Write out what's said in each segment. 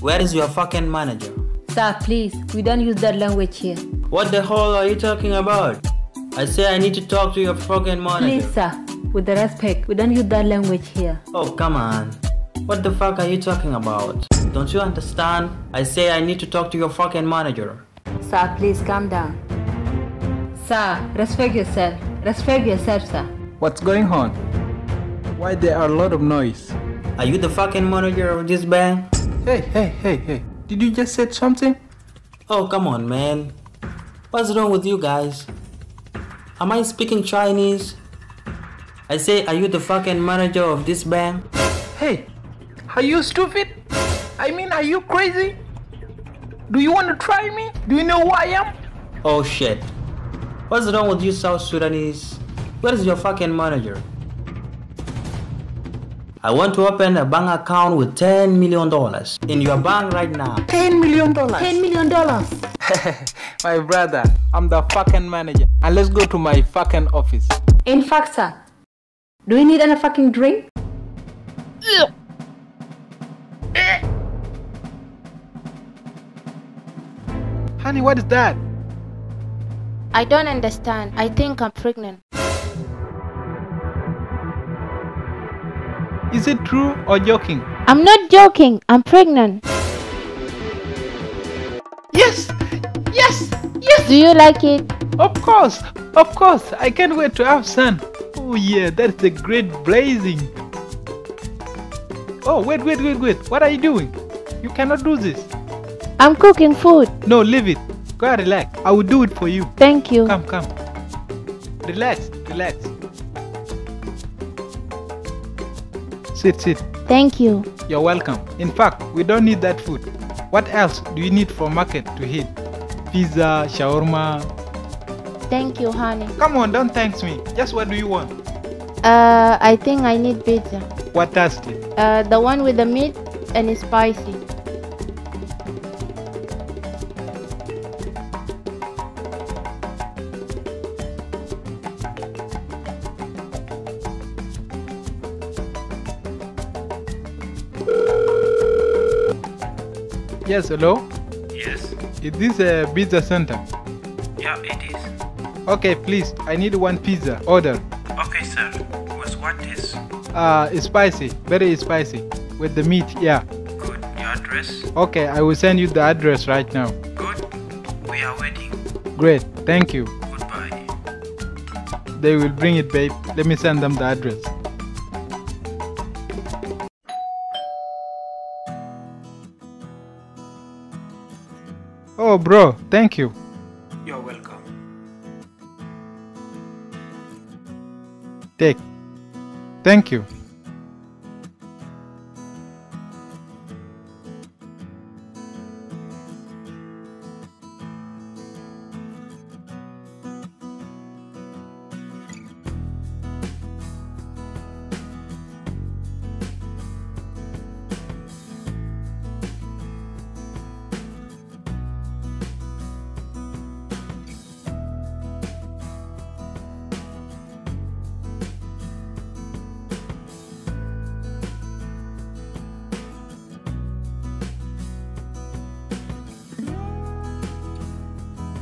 Where is your fucking manager? Sir, please, we don't use that language here. What the hell are you talking about? I say I need to talk to your fucking manager. Please, sir, with the respect, we don't use that language here. Oh, come on. What the fuck are you talking about? Don't you understand? I say I need to talk to your fucking manager. Sir, please calm down. Sir, respect yourself. Respect yourself, sir. What's going on? Why there are a lot of noise? Are you the fucking manager of this bank? Hey, hey, hey, hey. Did you just say something? Oh, come on, man. What's wrong with you guys? Am I speaking Chinese? I say, are you the fucking manager of this bank? Hey, are you stupid? I mean, are you crazy? Do you want to try me? Do you know who I am? Oh shit. What's wrong with you South Sudanese? Where is your fucking manager? I want to open a bank account with 10 million dollars in your bank right now. 10 million dollars. $10 million. my brother, I'm the fucking manager. And let's go to my fucking office. In fact, sir, do we need any fucking drink? Honey, what is that? I don't understand. I think I'm pregnant. Is it true or joking? I'm not joking. I'm pregnant. Yes! Yes! Yes! Do you like it? Of course! Of course! I can't wait to have son. Oh yeah, that's a great blazing. Oh, wait, wait, wait, wait. What are you doing? You cannot do this. I'm cooking food. No, leave it. Go and relax. I will do it for you. Thank you. Come, come. Relax, relax. Sit, sit. Thank you. You're welcome. In fact, we don't need that food. What else do you need for market to eat? Pizza, shawarma. Thank you, honey. Come on, don't thanks me. Just what do you want? Uh, I think I need pizza. What else? Uh, the one with the meat and it's spicy. Yes, hello? Yes. Is this a pizza center? Yeah, it is. Okay, please. I need one pizza. Order. Okay, sir. With what is? Uh, it's spicy. Very spicy. With the meat, yeah. Good. Your address? Okay, I will send you the address right now. Good. We are waiting. Great. Thank you. Goodbye. They will bring it, babe. Let me send them the address. Oh, bro, thank you. You're welcome. Take. Thank you.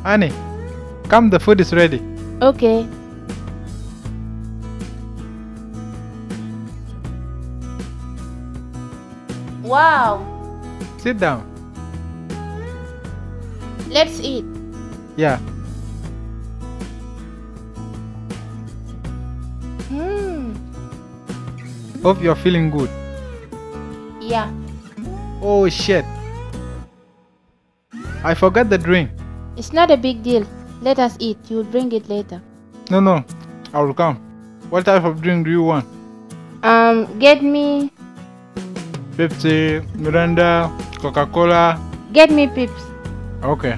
Honey, come, the food is ready. Okay. Wow. Sit down. Let's eat. Yeah. Hmm. Hope you're feeling good. Yeah. Oh shit. I forgot the drink. It's not a big deal. Let us eat. You'll bring it later. No, no. I will come. What type of drink do you want? Um, get me, Pepsi, Mirinda, Coca Cola. get me pips. Okay.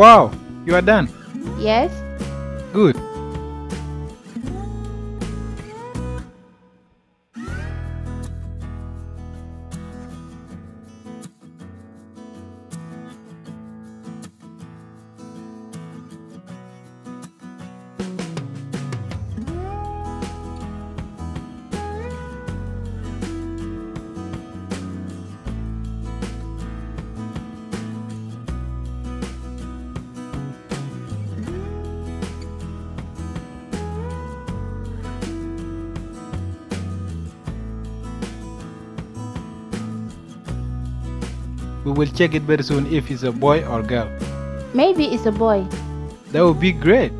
Wow, you are done. Yes? Good. Check it very soon if it's a boy or girl. Maybe it's a boy. That would be great.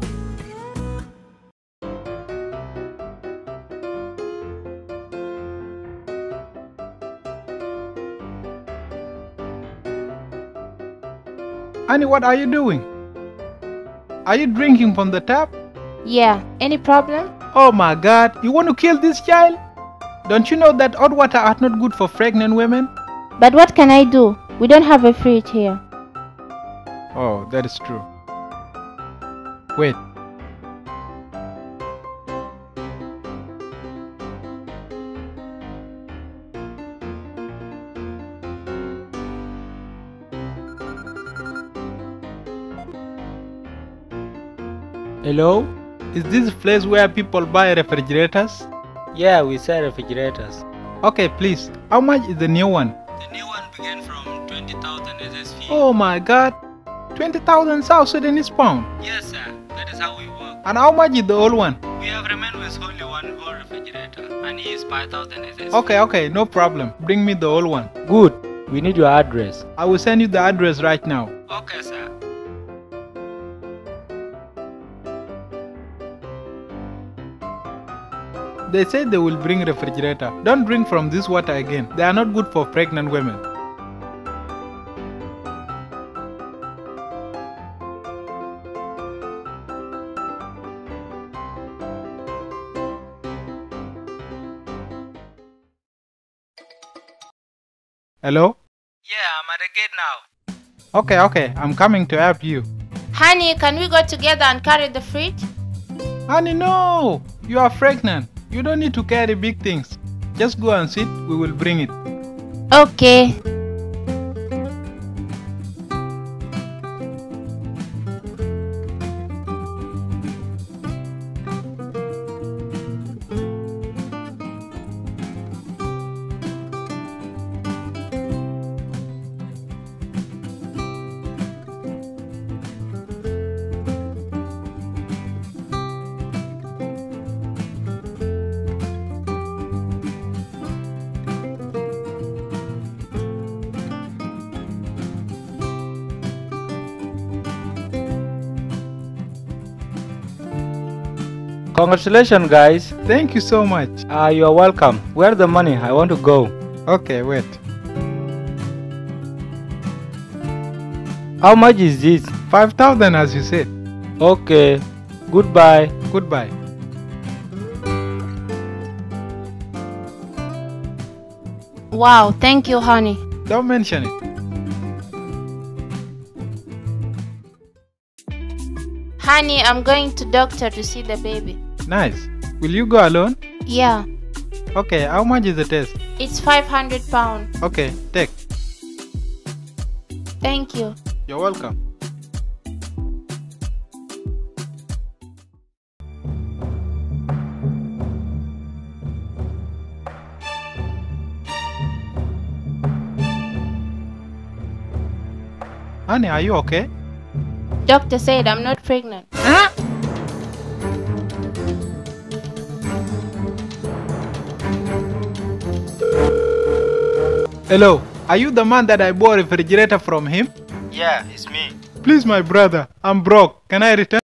Annie, what are you doing? Are you drinking from the tap? Yeah. Any problem? Oh my god, you want to kill this child? Don't you know that hot water are not good for pregnant women? But what can I do? We don't have a fridge here. Oh, that is true. Wait. Hello? Is this a place where people buy refrigerators? Yeah, we sell refrigerators. Okay, please. How much is the new one? The new one Oh my god. 20,000 South Sudanese pound. Yes, sir. That is how we work. And how much is the old one? We have remained with only one old refrigerator, and he is 5,000 SSP. Okay, okay, no problem. Bring me the old one. Good. We need your address. I will send you the address right now. Okay, sir. They said they will bring refrigerator. Don't drink from this water again. They are not good for pregnant women. Hello? Yeah, I'm at the gate now. Okay, okay, I'm coming to help you. Honey, can we go together and carry the fridge? Honey, no! You are pregnant. You don't need to carry big things. Just go and sit, we will bring it. Okay. Congratulations, guys. Thank you so much. Uh, you're welcome. Where's the money? I want to go. Okay, wait. How much is this? 5,000 as you said. Okay. Goodbye. Goodbye. Wow, thank you, honey. Don't mention it. Honey, I'm going to doctor to see the baby. Nice. Will you go alone? Yeah, Okay, how much is the test? it's 500 pound. Okay, take. Thank you. You're welcome. Honey, are you okay? Doctor said I'm not pregnant. Hello, are you the man that I bought a refrigerator from him? Yeah, it's me. Please, my brother, I'm broke. Can I return?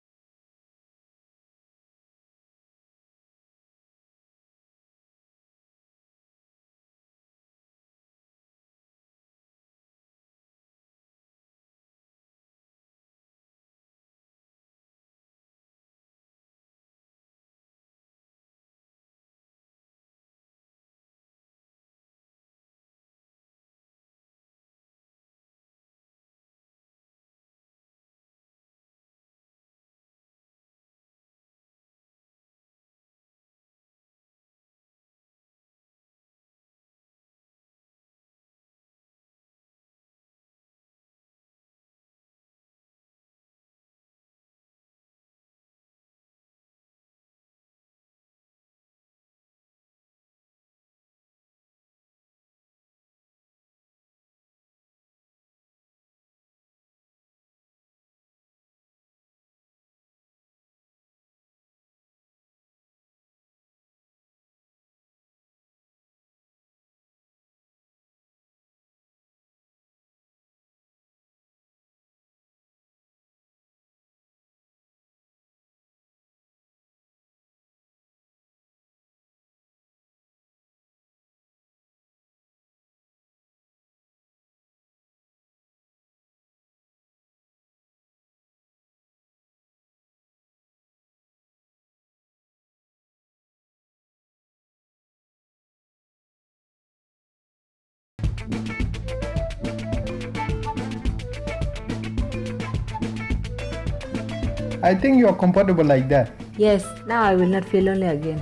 I think you are comfortable like that. Yes, now I will not feel lonely again.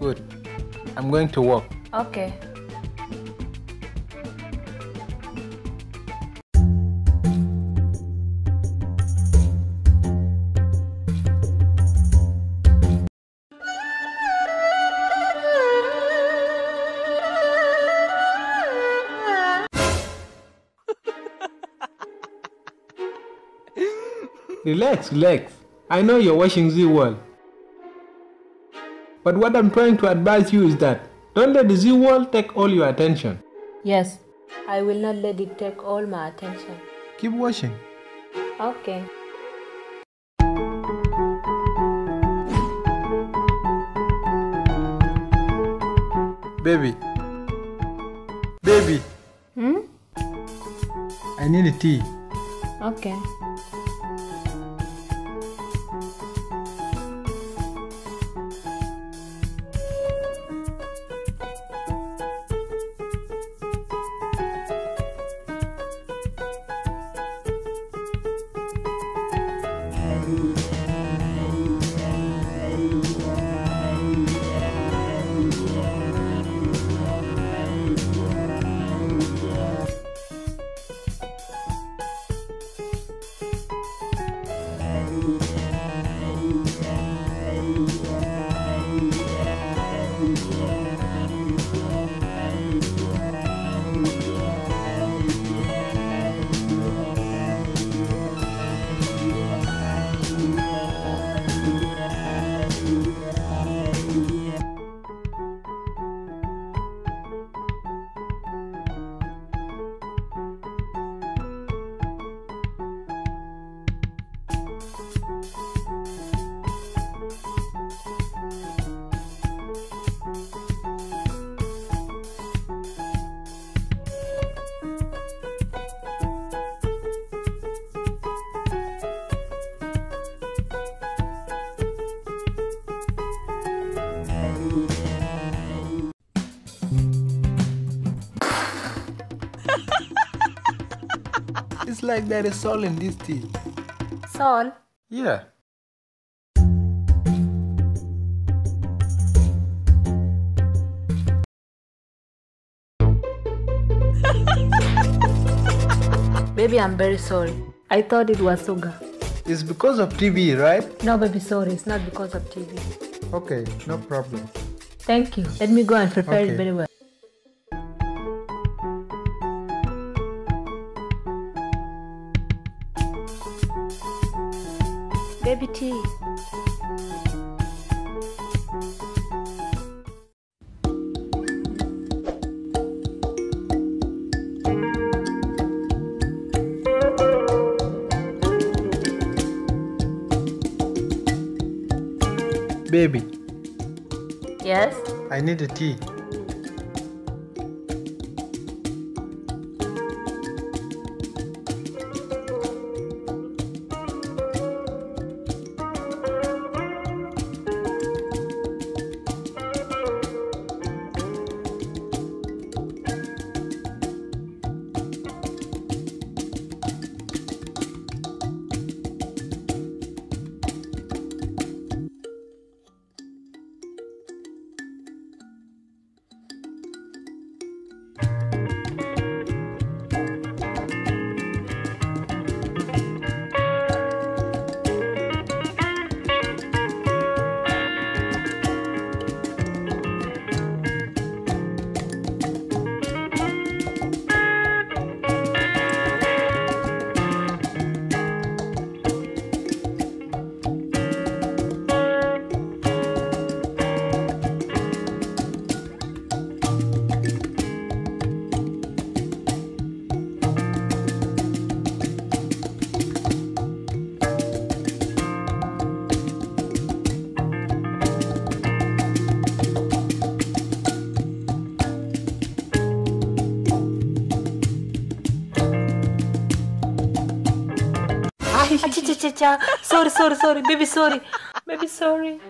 Good. I'm going to work. Okay. Relax, relax. I know you're watching Zee World. But what I'm trying to advise you is that don't let the Zee World take all your attention. Yes, I will not let it take all my attention. Keep watching. Okay. Baby. Baby. Hmm? I need a tea. Okay. Like there is soul in this tea. Saul, Yeah. baby, I'm very sorry. I thought it was sugar. It's because of TV, right? No, baby, sorry. It's not because of TV. Okay, no problem. Thank you. Let me go and prepare Okay. it very well. I need a tea. Sorry, sorry, sorry. Baby, sorry. Baby, sorry.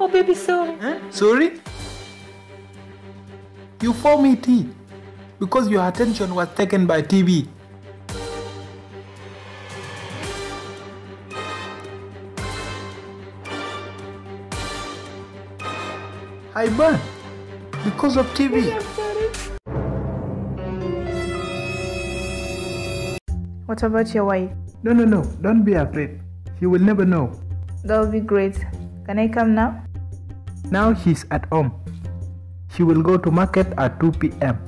Oh, baby, sorry. Huh? Sorry? You pour me tea because your attention was taken by TV. I burn because of TV. What about your wife? No, no, no. Don't be afraid. She will never know. That will be great. Can I come now? Now she's at home. She will go to market at 2 p.m.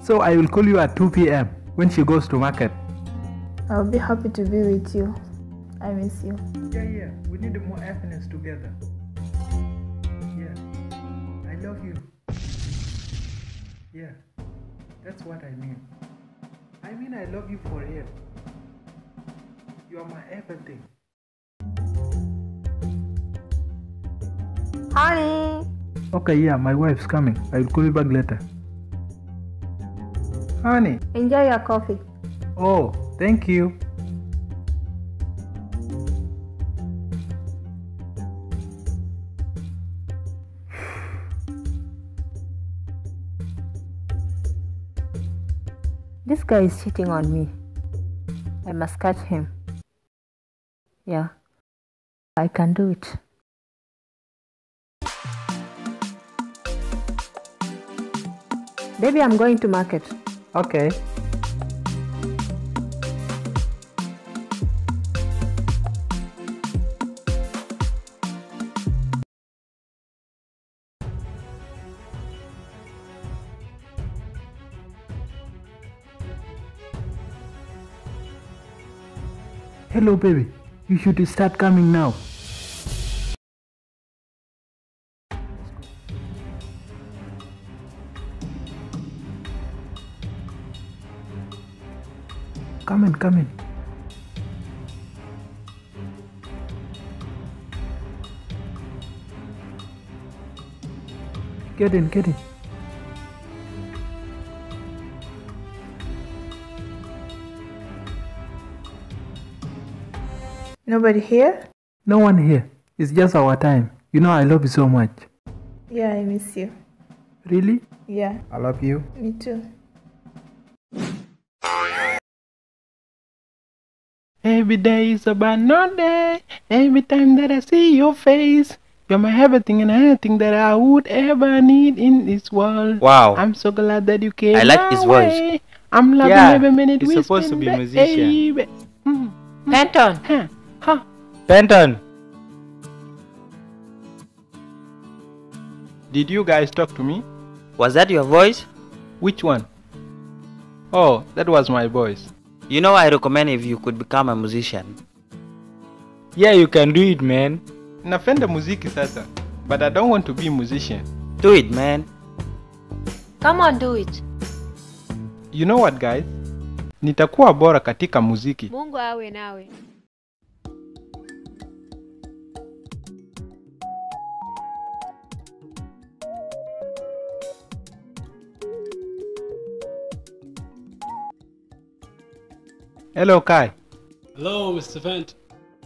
So I will call you at 2 p.m. when she goes to market. I'll be happy to be with you. I miss you. Yeah, yeah. We need more happiness together. Yeah. I love you. Yeah. That's what I mean. I mean, I love you for real. You are my everything. Honey! Okay, yeah, my wife's coming. I will call you back later. Honey. Enjoy your coffee. Oh, thank you. This guy is cheating on me. I must catch him. Yeah, I can do it. Baby, I'm going to market. Okay. Hello, baby. You should start coming now. Come in, come in. Get in, get in. Nobody here? No one here. It's just our time. You know I love you so much. Yeah, I miss you. Really? Yeah, I love you. me too. Every day is a banana day. Every time that I see your face, you're my everything and anything that I would ever need in this world. Wow. I'm so glad that you came. I like my his voice. way. I'm loving Yeah, every minute he's we supposed to be a musician. baby. Mm, Penton! huh, huh. Benton. Did you guys talk to me? Was that your voice? Which one? Oh, that was my voice. You know I recommend if you could become a musician. Yeah, you can do it, man. Napenda muziki sasa, but I don't want to be a musician. Do it, man. Come on, do it. You know what, guys? Nitakuwa bora katika muziki. Mungu awe nawe. Hello, Kai. Hello, Mr. Vent.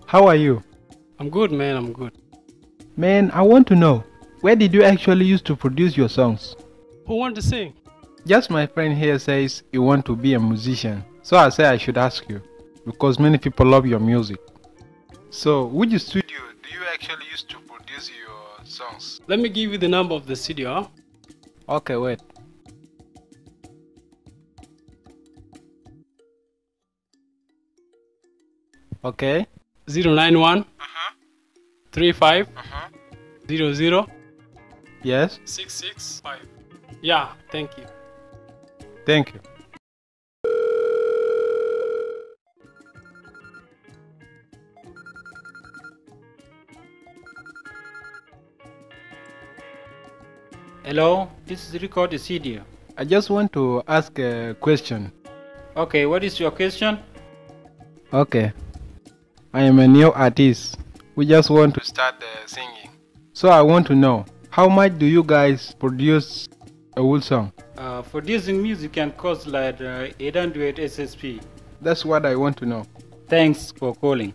How are you? I'm good, man. I'm good. Man, I want to know, where did you actually used to produce your songs? Who want to sing? Just my friend here says you want to be a musician. So I say I should ask you, because many people love your music. So, which studio do you actually use to produce your songs? Let me give you the number of the studio. Okay, wait. Okay. 091 uh-huh. 35 uh-huh. 00 Yes. 665. Yeah, thank you. Thank you. Hello, this is Record Studio. I just want to ask a question. Okay, what is your question? Okay. I am a new artist. We just want to start uh, singing. So I want to know, how much do you guys produce a whole song? Uh, producing music can cost like uh, 800 SSP. That's what I want to know. Thanks for calling.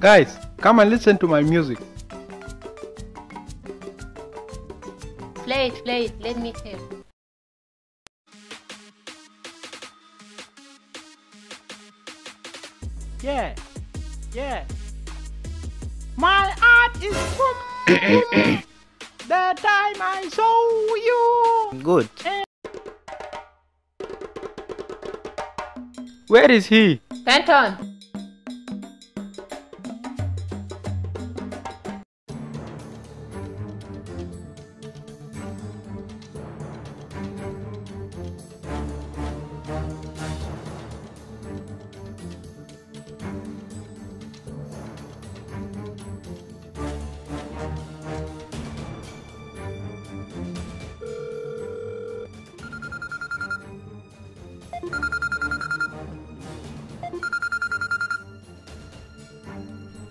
Guys, come and listen to my music. Play it, play it. Let me hear. Yeah, yeah. My art is boom. the time I saw you. Good. Eh. Where is he? Penton.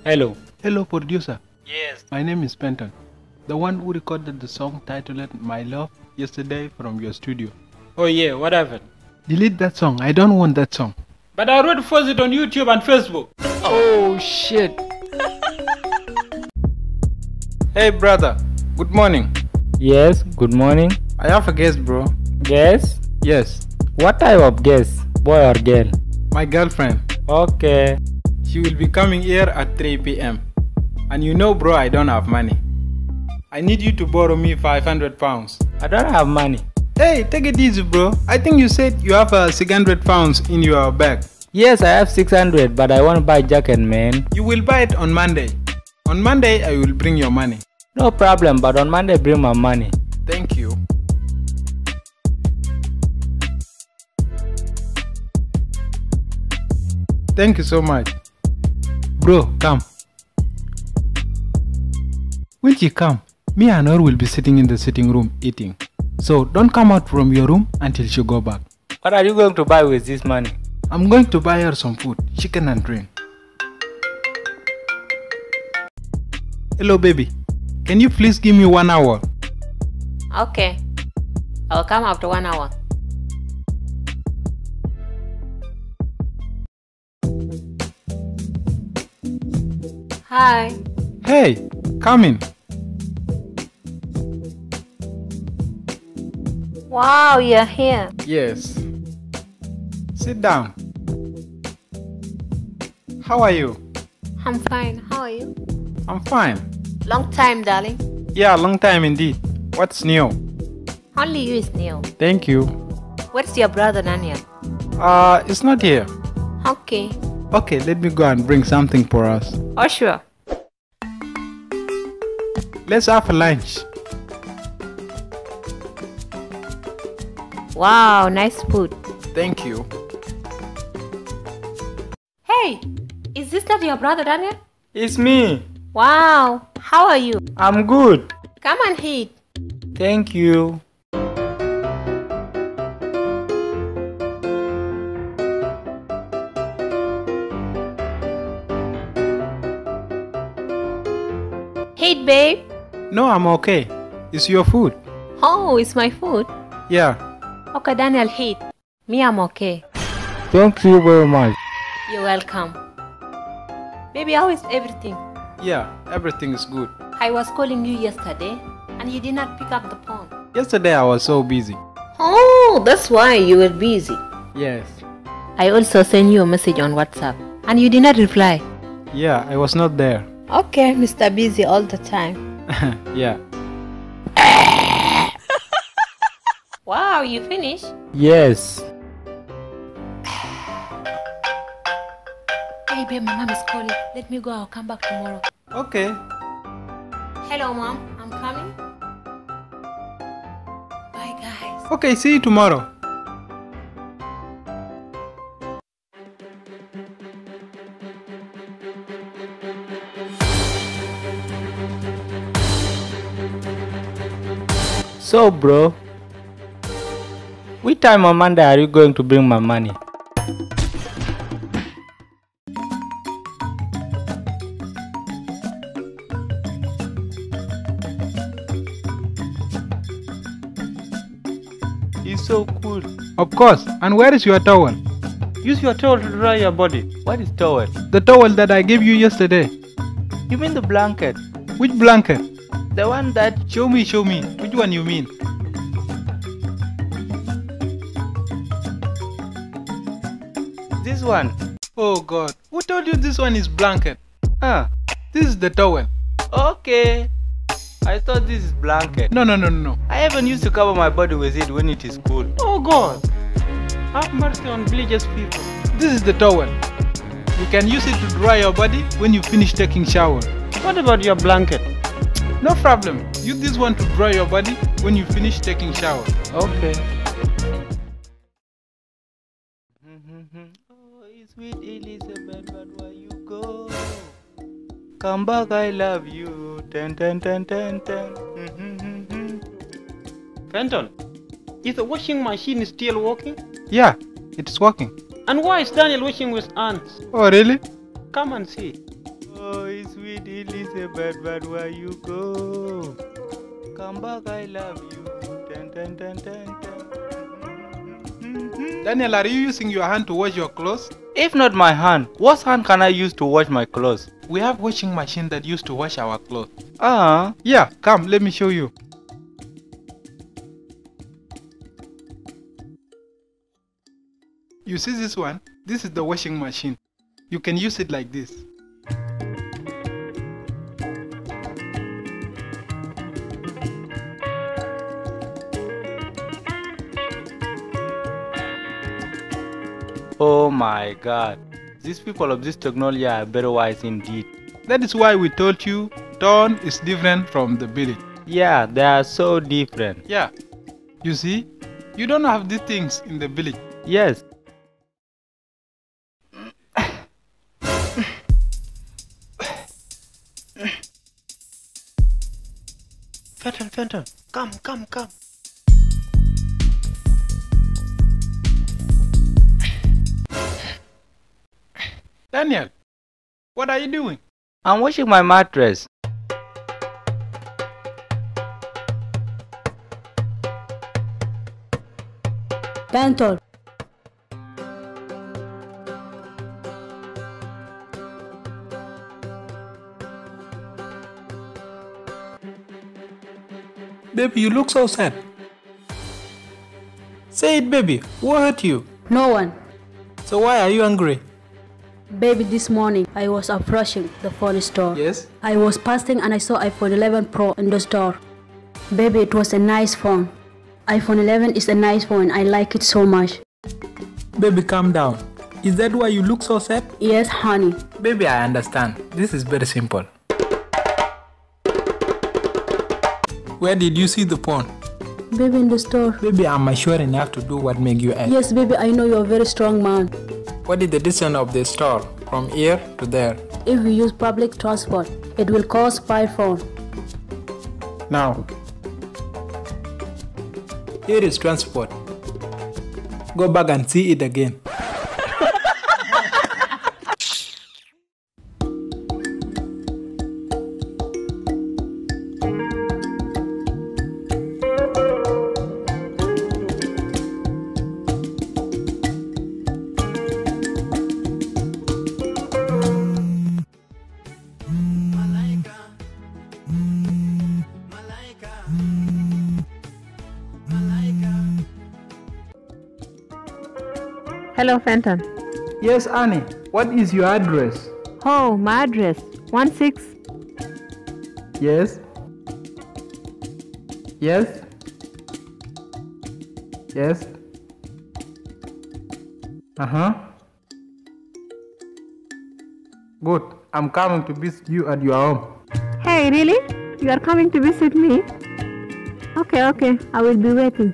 Hello. Hello, producer. Yes. My name is Penton, the one who recorded the song titled My Love yesterday from your studio. Oh yeah, what happened? Delete that song. I don't want that song. But I already post it on YouTube and Facebook. Oh shit. hey brother, good morning. Yes, good morning. I have a guest, bro. Yes? Yes, What type of guest? Boy or girl? my girlfriend. Okay. She will be coming here at 3 p.m. And you know, bro, I don't have money. I need you to borrow me 500 pounds. I don't have money. Hey, take it easy, bro. I think you said you have uh, 600 pounds in your bag. Yes, I have 600, but I want to buy jacket, man. You will buy it on Monday. On Monday, I will bring your money. No problem, but on Monday bring my money. Thank you. Thank you so much. Bro, come. Will you come? Me and her will be sitting in the sitting room eating. So don't come out from your room until she go back. What are you going to buy with this money? I'm going to buy her some food, chicken and drink. Hello baby. Can you please give me one hour? Okay. I'll come after one hour. Hi. Hey, come in. Wow, you're here. Yes. Sit down. How are you? I'm fine. How are you? I'm fine. Long time, darling. Yeah, long time indeed. What's new? Only you is new. Thank you. Where's your brother, Daniel? Uh, it's not here. Okay. Okay, let me go and bring something for us. Oh, sure. Let's have lunch. Wow, nice food. Thank you. Hey, is this not your brother, Daniel? It's me. Wow, how are you? I'm good. Come and eat. Thank you. Eat, babe. No, I'm okay. It's your food. Oh, it's my food. Yeah. Okay, Daniel, eat. Me, I'm okay. Thank you very much. You're welcome. Baby, how is everything? Yeah, everything is good. I was calling you yesterday and you did not pick up the phone. Yesterday I was so busy. Oh, that's why you were busy. Yes. I also sent you a message on WhatsApp and you did not reply. Yeah, I was not there. Okay, Mr. Busy all the time. yeah. Wow, you finished? Yes. Hey, babe, my mom is calling. Let me go. I'll come back tomorrow. Okay. Hello, mom. I'm coming. Bye, guys. Okay, see you tomorrow. So, bro, which time on Monday are you going to bring my money? It's so cool. Of course. And where is your towel? Use your towel to dry your body. What is towel? The towel that I gave you yesterday. You mean the blanket? Which blanket? The one that. Show me, show me. Which one you mean? This one. Oh God. Who told you this one is blanket? Ah, This is the towel. okay. I thought this is blanket. No, no, no, no. I even used to cover my body with it when it is cold. Oh God! Have mercy on villages people. This is the towel. You can use it to dry your body when you finish taking shower. What about your blanket? No problem. Use this one to dry your body when you finish taking shower. Okay. oh, sweet Elizabeth, but where you go? Come back, I love you. Ten, ten, ten, ten, ten. Penton, is the washing machine still working? Yeah, it's working. And why is Daniel washing with ants? Oh, really? Come and see. Oh, sweet Elizabeth, but where you go? Come back, I love you. Ten, ten, ten, ten. Daniel, are you using your hand to wash your clothes? If not my hand, what hand can I use to wash my clothes? We have washing machine that used to wash our clothes. Ah, Yeah, come, let me show you. You see this one? This is the washing machine. You can use it like this. Oh my god. These people of this technology are very wise indeed. That is why we told you town is different from the village. Yeah, they are so different. Yeah. You see, you don't have these things in the village. Yes. Penton, Penton, come, come, come. Daniel, what are you doing? I'm washing my mattress. Penton. Baby, you look so sad. Say it, baby. What hurt you? No one. So why are you angry? Baby, this morning I was approaching the phone store. Yes? I was passing and I saw iPhone 11 Pro in the store. Baby, it was a nice phone. iPhone 11 is a nice phone. I like it so much. Baby, calm down. Is that why you look so sad? Yes, honey. Baby, I understand. This is very simple. Where did you see the phone? Baby, in the store. Baby, I'm mature enough to do what make you angry. Yes, baby, I know you're a very strong man. What is the distance of the store from here to there? If we use public transport, it will cost 5 phone. Now, here is transport. Go back and see it again. Hello, Penton. Yes, Annie. What is your address? Oh, my address. One six. Yes. Yes. Yes. Uh huh. Good. I'm coming to visit you at your home. Hey, really? You are coming to visit me? Okay, okay. I will be waiting.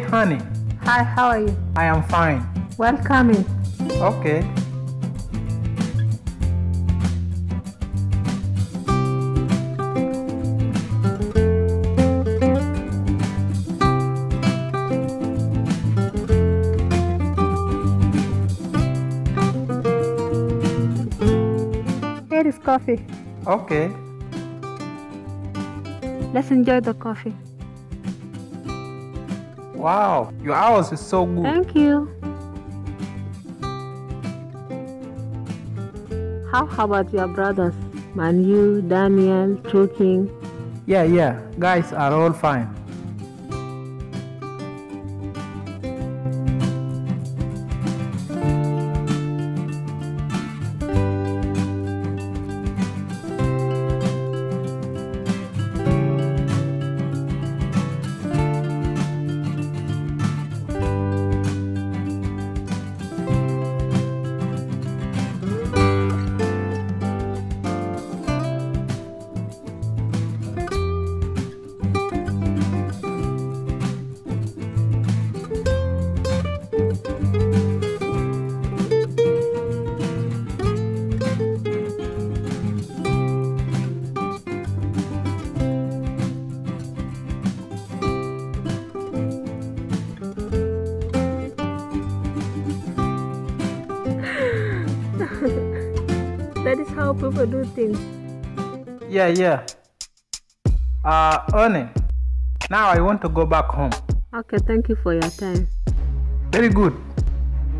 Honey. Hi, how are you? I am fine. Welcome in. Okay. Here is coffee. Okay. Let's enjoy the coffee. Wow, your house is so good. Thank you. How about your brothers? Manu, Daniel, Choking. Yeah, yeah. Guys are all fine. Yeah, yeah. Uh, Ernie, now I want to go back home. Okay, thank you for your time. Very good.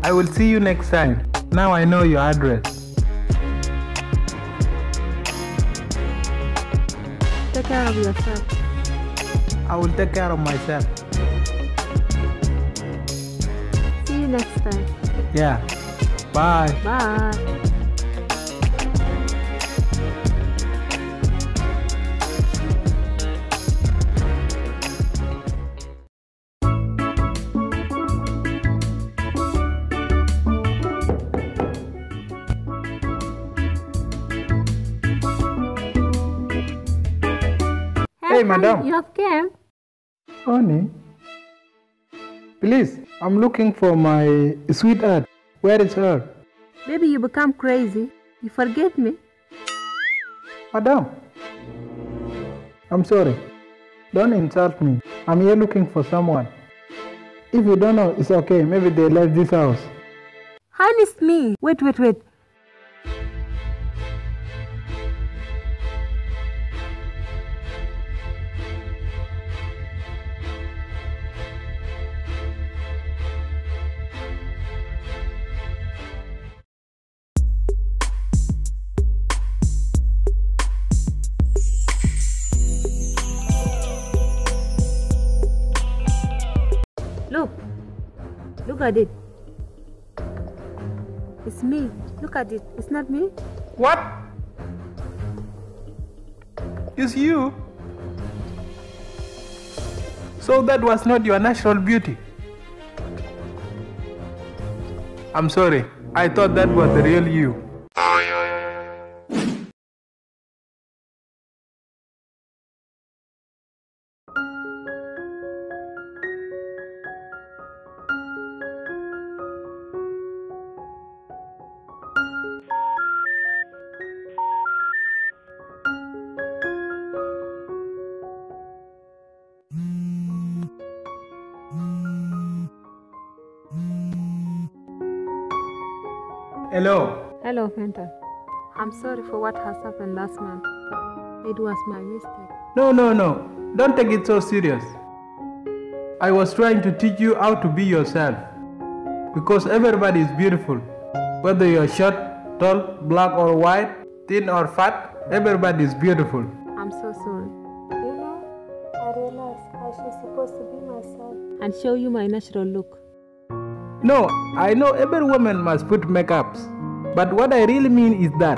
I will see you next time. Now I know your address. Take care of yourself. I will take care of myself. See you next time. Yeah. Bye. Bye. Madam. You have came? Honey, please, I'm looking for my sweetheart. Where is her? Baby, you become crazy. You forget me. Madam, I'm sorry. Don't insult me. I'm here looking for someone. If you don't know, it's okay. Maybe they left this house. Honest me. Wait, wait, wait. Look at it. It's me. Look at it. It's not me. What? It's you? So that was not your natural beauty? I'm sorry. I thought that was the real you. Hello. Hello, I'm sorry for what has happened last month. It was my mistake. No, no, no. Don't take it so serious. I was trying to teach you how to be yourself. Because everybody is beautiful. Whether you're short, tall, black or white, thin or fat, everybody is beautiful. I'm so sorry. You know, I realized I was supposed to be myself. And show you my natural look. No, I know every woman must put makeups. But what I really mean is that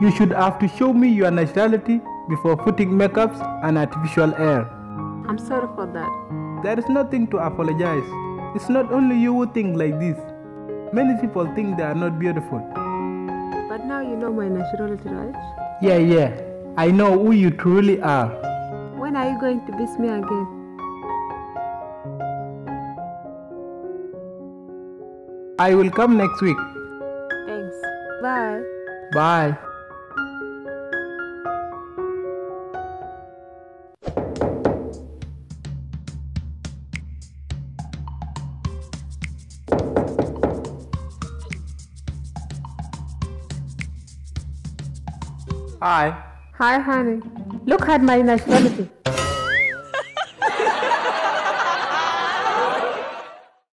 you should have to show me your nationality before putting makeups and artificial hair. I'm sorry for that. There is nothing to apologize. It's not only you who think like this. Many people think they are not beautiful. But now you know my nationality, right? Yeah, yeah. I know who you truly are. When are you going to miss me again? I will come next week. Thanks. Bye. Bye. Hi. Hi, honey. Look at my nationality.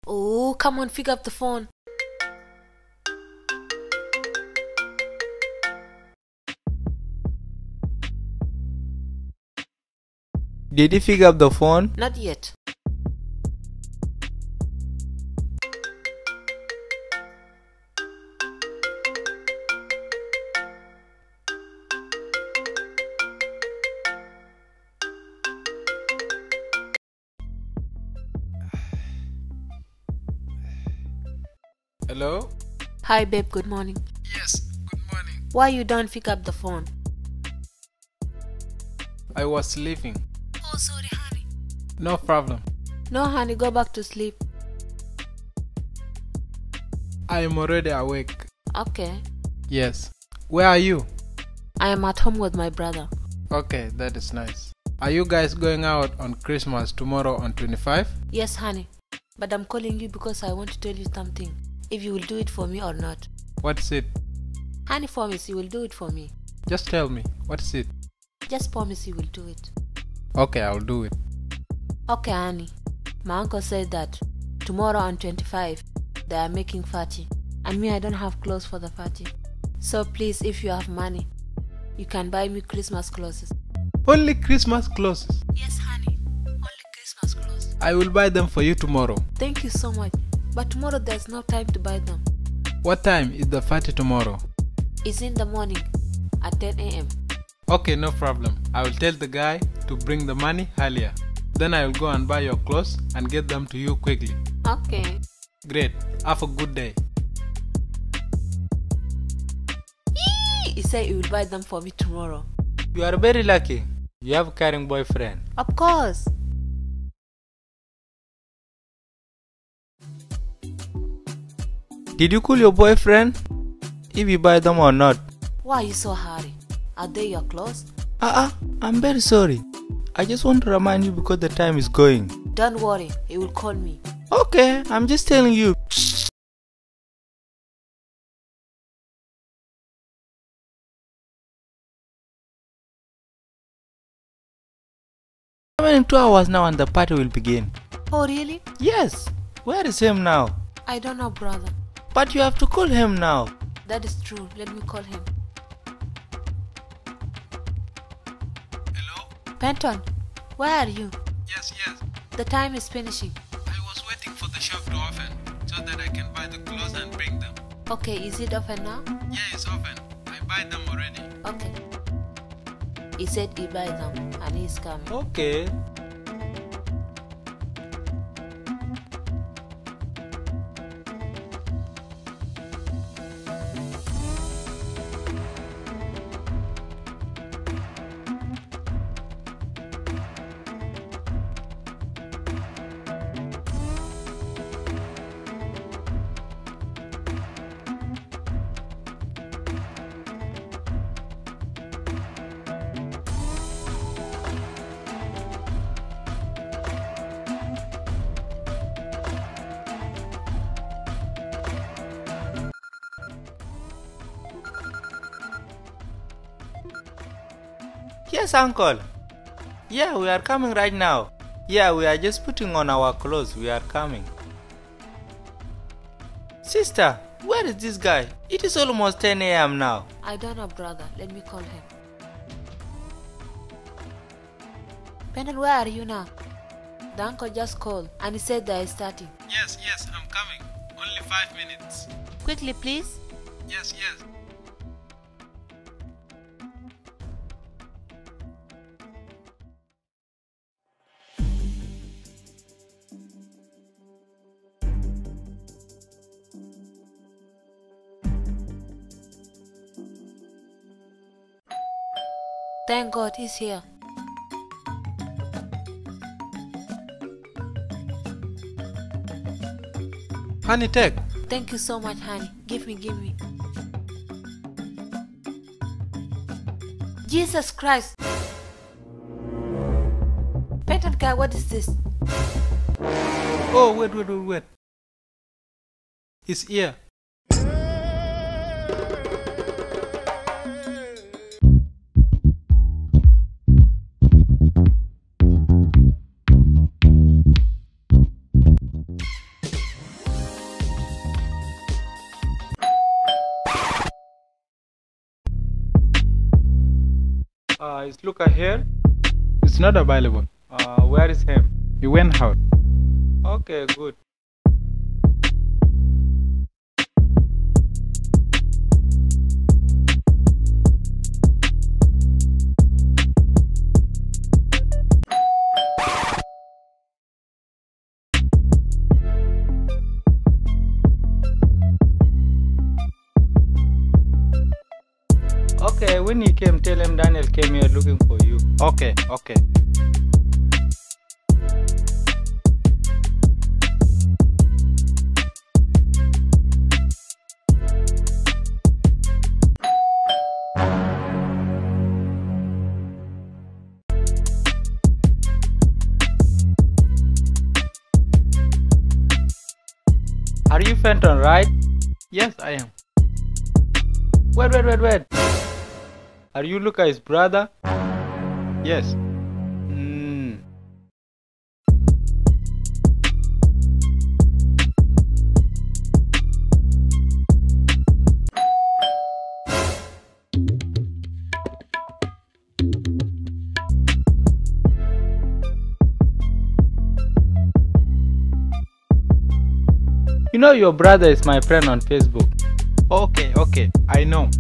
Oh, come on, pick up the phone. Did you pick up the phone? Not yet. Hello? Hi, babe, good morning. Yes, good morning. Why you don't pick up the phone? I was sleeping. No problem. No, honey, go back to sleep. I am already awake. Okay. Yes. Where are you? I am at home with my brother. Okay, that is nice. Are you guys going out on Christmas tomorrow on 25? Yes, honey. But I'm calling you because I want to tell you something. If you will do it for me or not. What's it? Honey, promise you will do it for me. Just tell me. What's it? Just promise you will do it. Okay, I'll do it. Okay, honey. My uncle said that tomorrow on 25 they are making party, and me I don't have clothes for the party. So please, if you have money, you can buy me Christmas clothes. Only Christmas clothes. Yes, honey. Only Christmas clothes. I will buy them for you tomorrow. Thank you so much. But tomorrow there's no time to buy them. What time is the party tomorrow? It's in the morning at 10 a.m. Okay, no problem. I will tell the guy to bring the money earlier. Then I will go and buy your clothes and get them to you quickly. Okay. Great. Have a good day. He said he will buy them for me tomorrow. You are very lucky. You have a caring boyfriend. Of course. Did you call your boyfriend? If you buy them or not? Why are you so hurry? Are they your clothes? Ah, uh uh, I'm very sorry. I just want to remind you because the time is going. Don't worry, he will call me. Okay, I'm just telling you. in two hours now and the party will begin. Oh, really? Yes. Where is him now? I don't know, brother. But you have to call him now. That is true. Let me call him. Penton, where are you? Yes, yes. The time is finishing. I was waiting for the shop to open so that I can buy the clothes and bring them. Okay, is it open now? Yeah, it's open. I buy them already. Okay. He said he buy them and he's coming. Okay. Yes, uncle. Yeah, we are coming right now. Yeah, we are just putting on our clothes. We are coming. Sister, where is this guy? It is almost 10 a.m. now. I don't know, brother. Let me call him. Penton, where are you now? The uncle just called and he said they are starting. Yes, yes, I'm coming. Only five minutes. Quickly, please. Yes, yes. Thank God he's here. Honey, take. Thank you so much, honey. Give me, give me. Jesus Christ! Painted guy, what is this? Oh, wait, wait, wait, wait. His ear. Is Luca here? It's not available. Uh, where is him? He went out. Okay, good. Tell him Daniel came here looking for you. Okay, okay. Are you Penton, right? Yes, I am. Wait, wait, wait, wait. Are you Luca's brother? Yes. Mm. You know your brother is my friend on Facebook. Okay, okay, I know.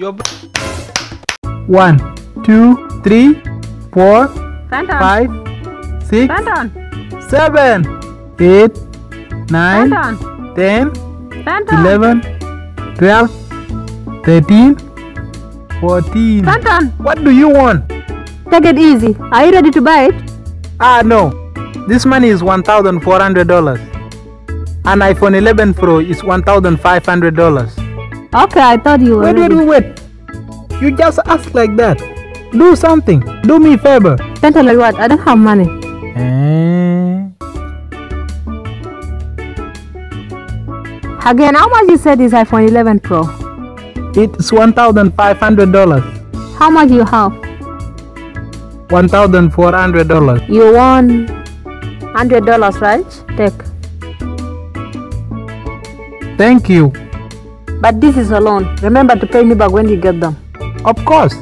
Your br- One, two, three, four, Penton. five, six, Penton. seven, eight, nine, Penton. ten, Penton. eleven, twelve, thirteen, fourteen. Penton. What do you want? Take it easy. Are you ready to buy it? Ah, no. This money is $1,400. An iPhone 11 Pro is $1,500. Okay, I thought you were Wait, ready. wait, wait. You just ask like that. Do something. Do me a favor. Penton, like what? I don't have money. Eh? Again, how much you said is iPhone 11 Pro? It's $1,500. How much you have? $1,400. You won hundred dollars, right? Take. Thank you. But this is a loan. Remember to pay me back when you get them. Of course.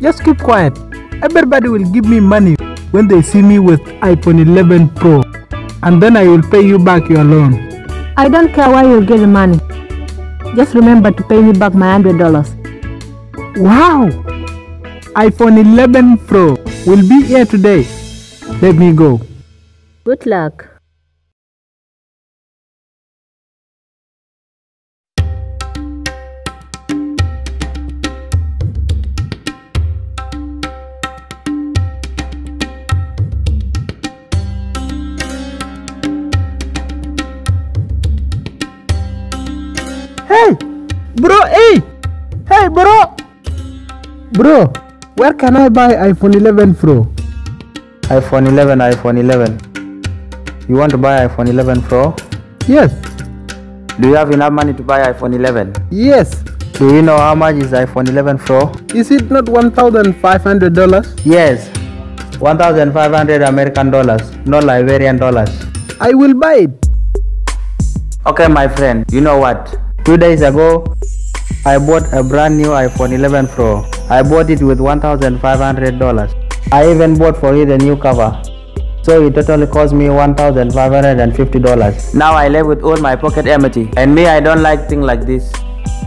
Just keep quiet. Everybody will give me money when they see me with iPhone 11 Pro. And then I will pay you back your loan. I don't care where you get the money. Just remember to pay me back my hundred dollars. Wow! iPhone 11 Pro will be here today. Let me go. Good luck. Bro, where can I buy iPhone 11 Pro? iPhone 11, iPhone 11. You want to buy iPhone 11 Pro? Yes. Do you have enough money to buy iPhone 11? Yes. Do you know how much is iPhone 11 Pro? Is it not $1,500? Yes. 1500 American dollars, not Liberian dollars. I will buy it. Okay, my friend, you know what? Two days ago, I bought a brand new iPhone 11 Pro. I bought it with $1,500. I even bought for it a new cover. So it totally cost me $1,550. Now I live with all my pocket empty. And me, I don't like things like this.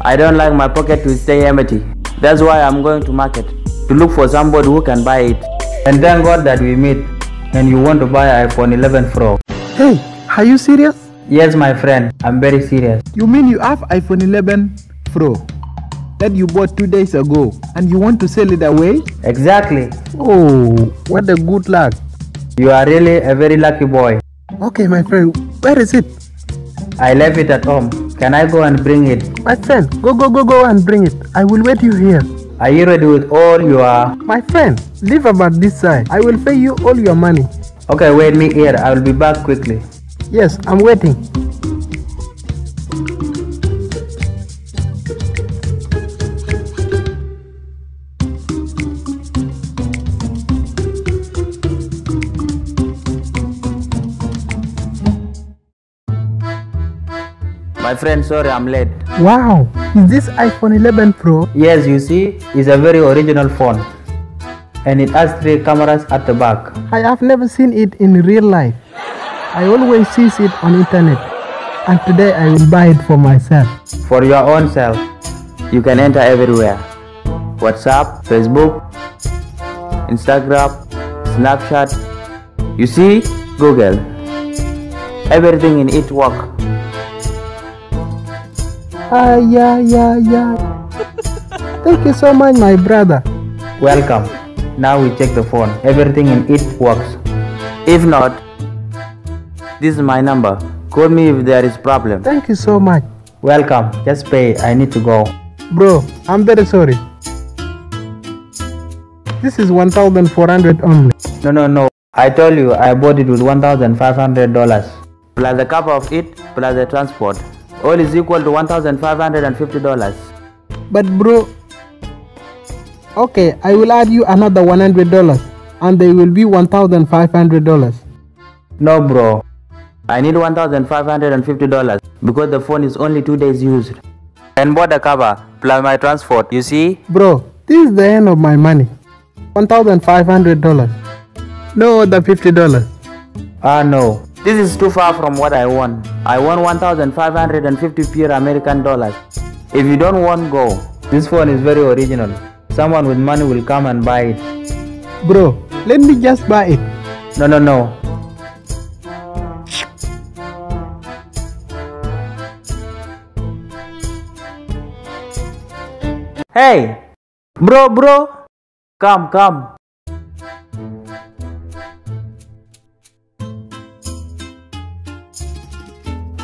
I don't like my pocket to stay empty. That's why I'm going to market to look for somebody who can buy it. And thank God that we meet and you want to buy iPhone 11 Pro. Hey, are you serious? Yes, my friend, I'm very serious. You mean you have iPhone 11 Pro that you bought two days ago and you want to sell it away? Exactly. Oh, what a good luck. You are really a very lucky boy. Okay, my friend, where is it? I left it at home. Can I go and bring it? My friend, go, go, go, go and bring it. I will wait you here. Are you ready with all your... My friend, leave about this side. I will pay you all your money. Okay, wait me here. I will be back quickly. Yes, I'm waiting. Friend, sorry I'm late. Wow, is this iPhone 11 Pro? Yes, you see, it's a very original phone. And it has three cameras at the back. I have never seen it in real life. I always see it on internet. And today I will buy it for myself. For your own self, you can enter everywhere. WhatsApp, Facebook, Instagram, Snapchat. You see, Google. Everything in it work. Ah, yeah, yeah, yeah. Thank you so much, my brother. Welcome. Now we check the phone. Everything in it works. If not, this is my number. Call me if there is problem. Thank you so much. Welcome. Just pay. I need to go. Bro, I'm very sorry. This is 1400 only. No, no, no. I told you I bought it with $1,500. Plus the cover of it, plus the transport. All is equal to $1,550. But bro, okay, I will add you another $100 and they will be $1,500. No, bro. I need $1,550 because the phone is only two days used. And bought the cover plus my transport, you see? Bro, this is the end of my money. $1,500. No other $50. Ah, no. This is too far from what I want. I want 1,550 pure American dollars. If you don't want, go. This phone is very original. Someone with money will come and buy it. Bro, let me just buy it. No, no, no. Hey! Bro, bro! Come, come.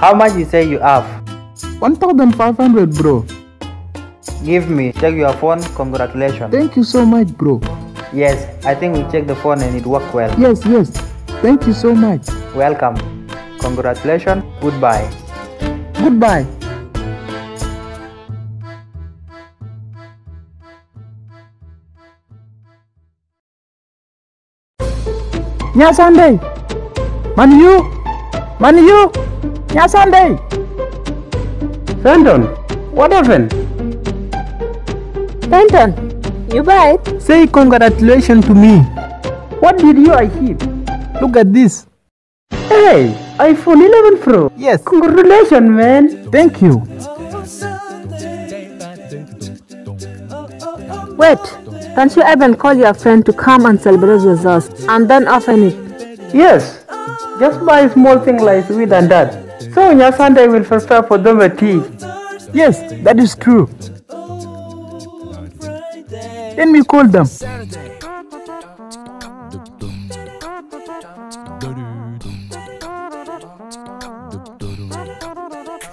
How much you say you have? 1500 bro. Give me. Check your phone. Congratulations. Thank you so much bro. Yes, I think we checked the phone and it worked well. Yes, yes. Thank you so much. Welcome. Congratulations. Goodbye. Goodbye. Nyasunday. Man you. Manu. Nya Sunday. Penton, what happened? Penton, you buy it? Say congratulations to me. What did you achieve? Look at this. Hey, iPhone 11 Pro. Yes. Congratulations, man. Thank you. Wait, can't you even call your friend to come and celebrate with us and then open it? Yes. Just buy a small thing like sweet and that. So on your Sunday will prepare for them a tea. Yes, that is true. Let me call them.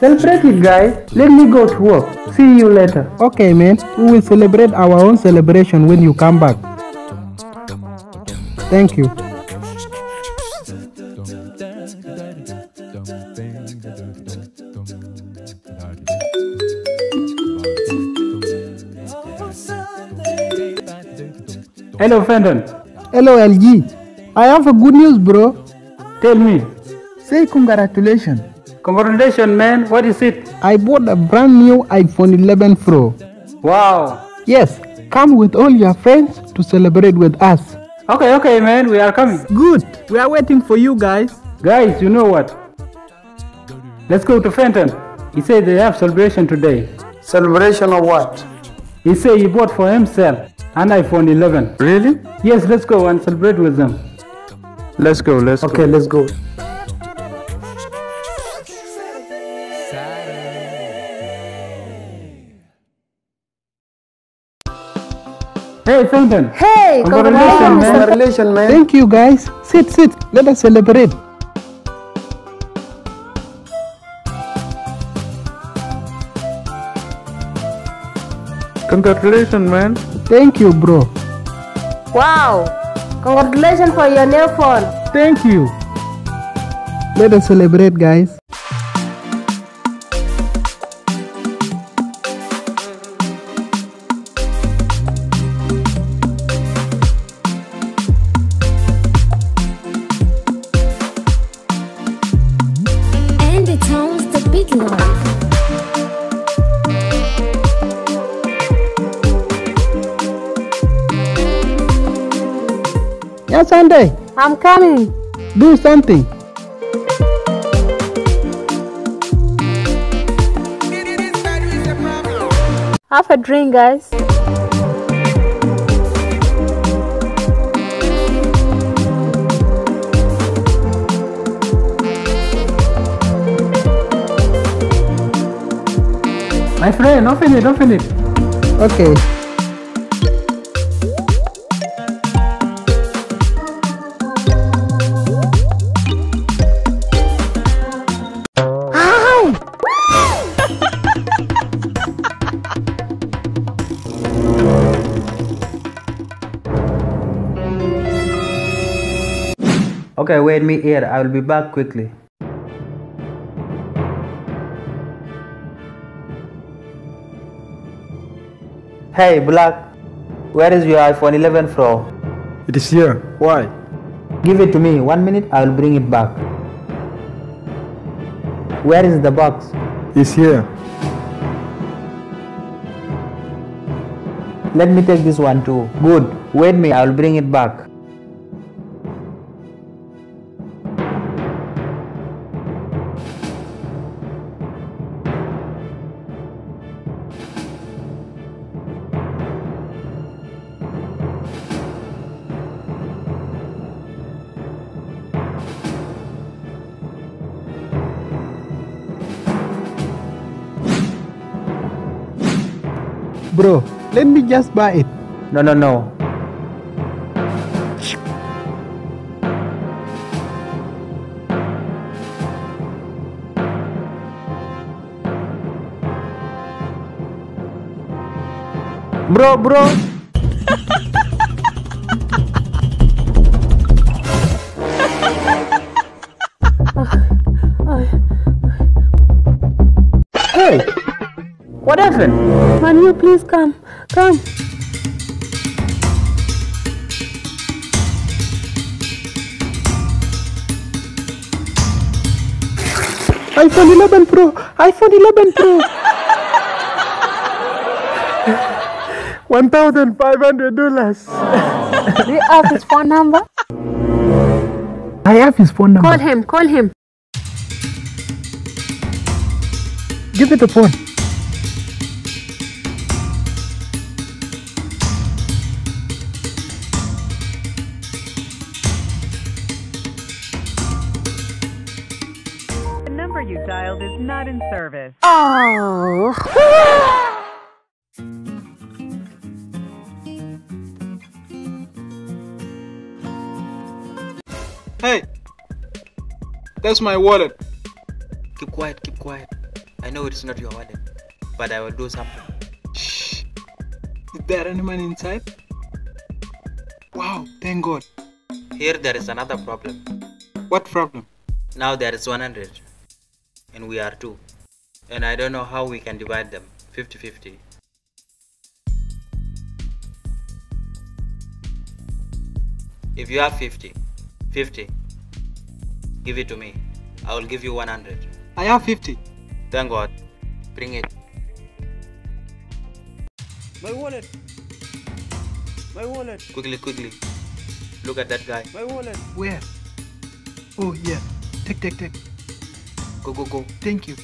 Celebrate it, guys. Let me go to work. See you later. Okay, man. We will celebrate our own celebration when you come back. Thank you. Hello, Penton. Hello, LG. I have a good news, bro. Tell me. Say congratulations. Congratulations, man. What is it? I bought a brand new iPhone 11 Pro. Wow. Yes, come with all your friends to celebrate with us. Okay, okay, man, we are coming. Good. We are waiting for you guys. Guys, you know what? Let's go to Penton. He said they have celebration today. Celebration of what? He said he bought for himself an iPhone 11. Really? Yes, let's go and celebrate with them. Let's go, let's Okay, let's go. Hey, Penton. Hey, Congratulations, man. Congratulations, man. Thank you guys. Sit, sit. Let us celebrate. Congratulations, man. Thank you, bro. Wow! Congratulations for your new phone. Thank you. Let us celebrate, guys. Yeah, Sunday. I'm coming. Do something. Have a drink, guys. My friend, open it, open it. Okay. Wait me here. I will be back quickly. Hey, Black. Where is your iPhone 11 Pro? It is here. Why? Give it to me. One minute, I will bring it back. Where is the box? It's here. Let me take this one too. Good. Wait me, I will bring it back. Let me just buy it. No, no, no. Bro, bro. Hey, what happened? Manu, please come. Come. iPhone 11 Pro. iPhone 11 Pro. One thousand five hundred dollars. Do you have his phone number? I have his phone number. Call him. Call him. Give me the phone. In service. Oh. Hey, that's my wallet. Keep quiet, keep quiet. I know it's not your wallet, but I will do something. Shh. Is there any money inside? Wow, thank God. Here there is another problem. What problem? Now there is 100, and we are two. And I don't know how we can divide them 50 50. If you have 50, 50, give it to me. I will give you 100. I have 50. Thank God. Bring it. My wallet. My wallet. Quickly, quickly. Look at that guy. My wallet. Where? Oh, yeah. Take, take, take. Go, go, go. Thank you.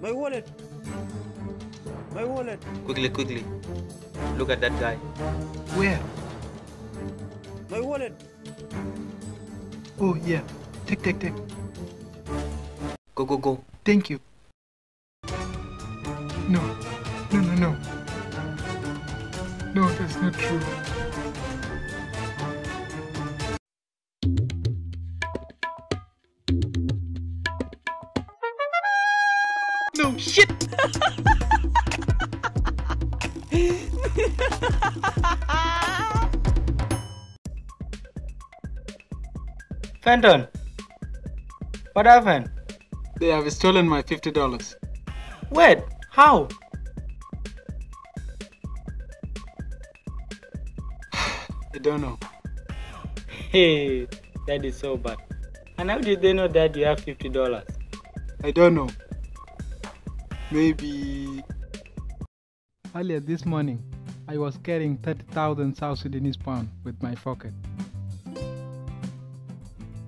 My wallet. My wallet. Quickly, quickly. Look at that guy. Where? Oh, yeah. Take, take, take. Go, go, go. Thank you. What happened? They have stolen my $50. Wait, how? I don't know. Hey, that is so bad. And how did they know that you have fifty dollars? I don't know. Maybe. Earlier this morning, I was carrying 30,000 South Sudanese pound with my pocket.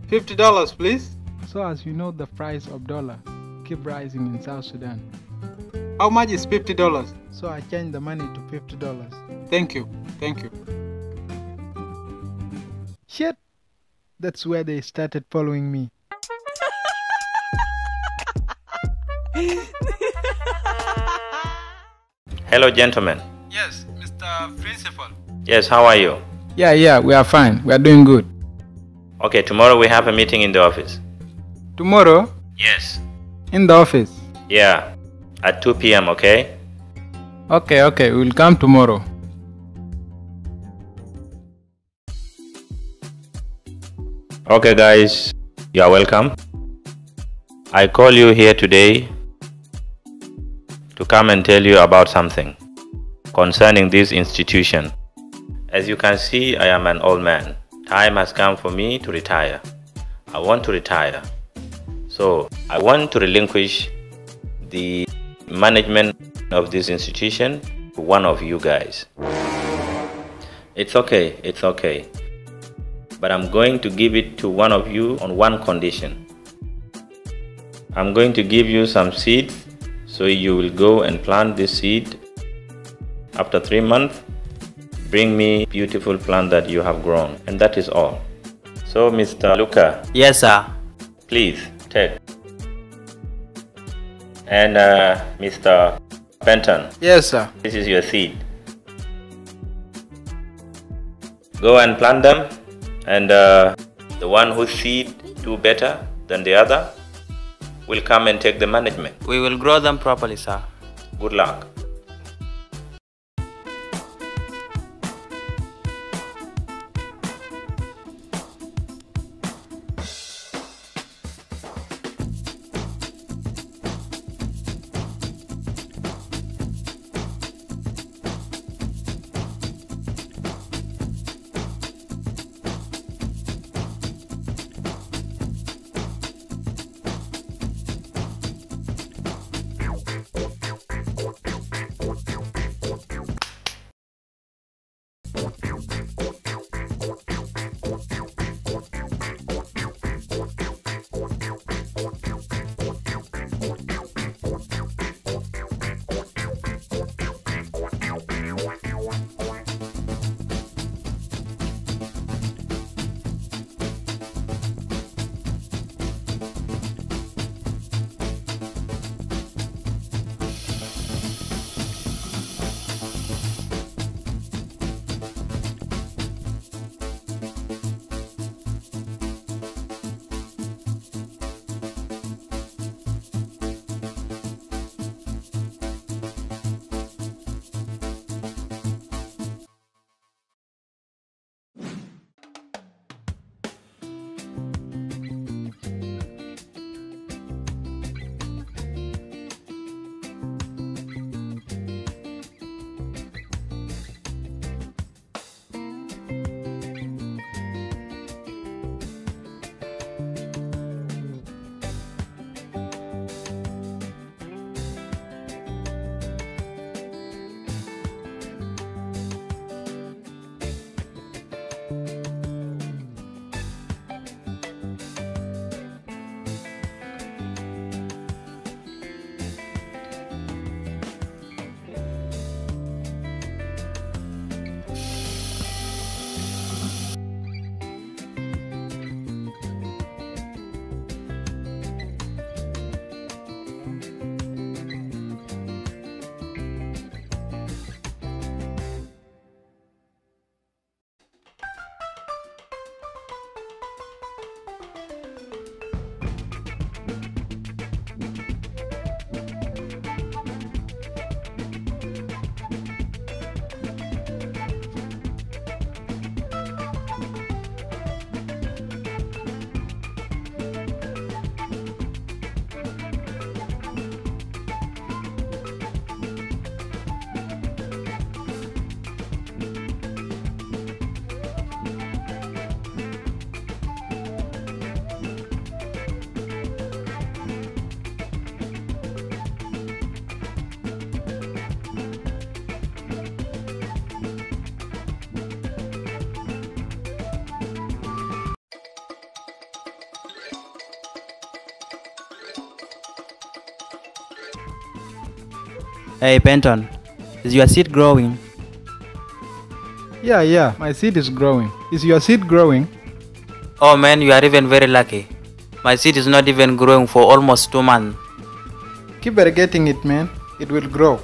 $50, please. So, as you know, the price of dollar keep rising in South Sudan. How much is $50? So, I changed the money to $50. Thank you. Thank you. Shit! That's where they started following me. Hello, gentlemen. Yes, Mr. Principal. Yes, how are you? Yeah, yeah, we are fine. We are doing good. Okay, tomorrow we have a meeting in the office. Tomorrow? Yes. In the office? Yeah, at 2 p.m., okay? Okay, okay, we'll come tomorrow. Okay, guys, you are welcome. I call you here today to come and tell you about something concerning this institution. As you can see, I am an old man. Time has come for me to retire. I want to retire. So, I want to relinquish the management of this institution to one of you guys. It's okay, it's okay. But I'm going to give it to one of you on one condition. I'm going to give you some seeds so you will go and plant this seed. After three months, bring me beautiful plant that you have grown. And that is all. So Mr. Luca. Yes, sir. Please, take. And uh, Mr. Penton. Yes, sir. This is your seed. Go and plant them and uh, the one whose seed do better than the other will come and take the management. We will grow them properly, sir. Good luck. Hey Penton, is your seed growing? Yeah, yeah, my seed is growing. Is your seed growing? Oh man, you are even very lucky. My seed is not even growing for almost two months. Keep getting it, man. It will grow.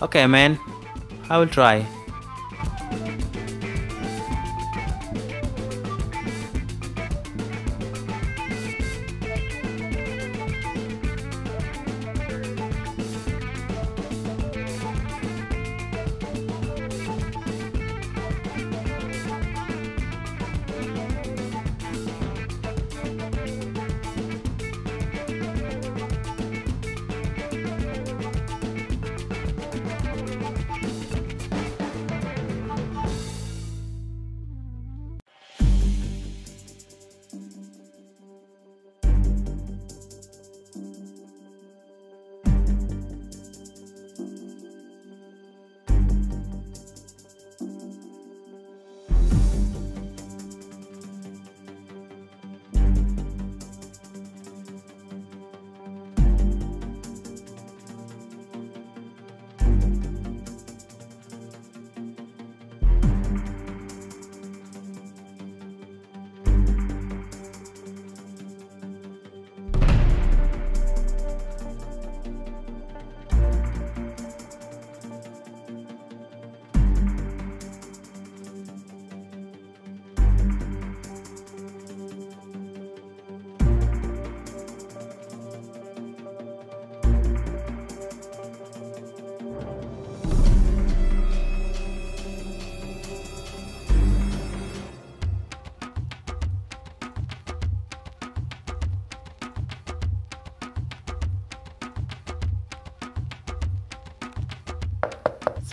Okay, man. I will try.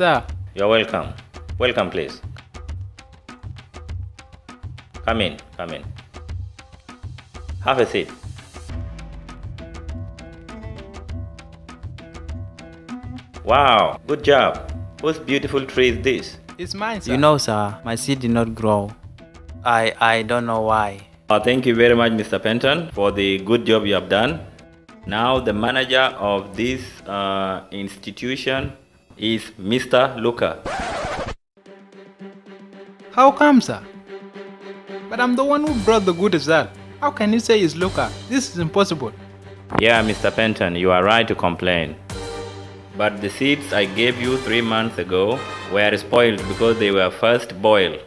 Sir. You're welcome. Welcome, please. Come in, come in. Have a seat. Wow, good job. Whose beautiful tree is this? It's mine, sir. You know, sir, my seed did not grow. I I don't know why. Uh, thank you very much, Mr. Penton, for the good job you have done. Now, the manager of this uh, institution is Mr. Luca. How come, sir? But I'm the one who brought the good result. How can you say it's Luca? This is impossible. Yeah, Mr. Penton, you are right to complain. But the seeds I gave you three months ago were spoiled because they were first boiled.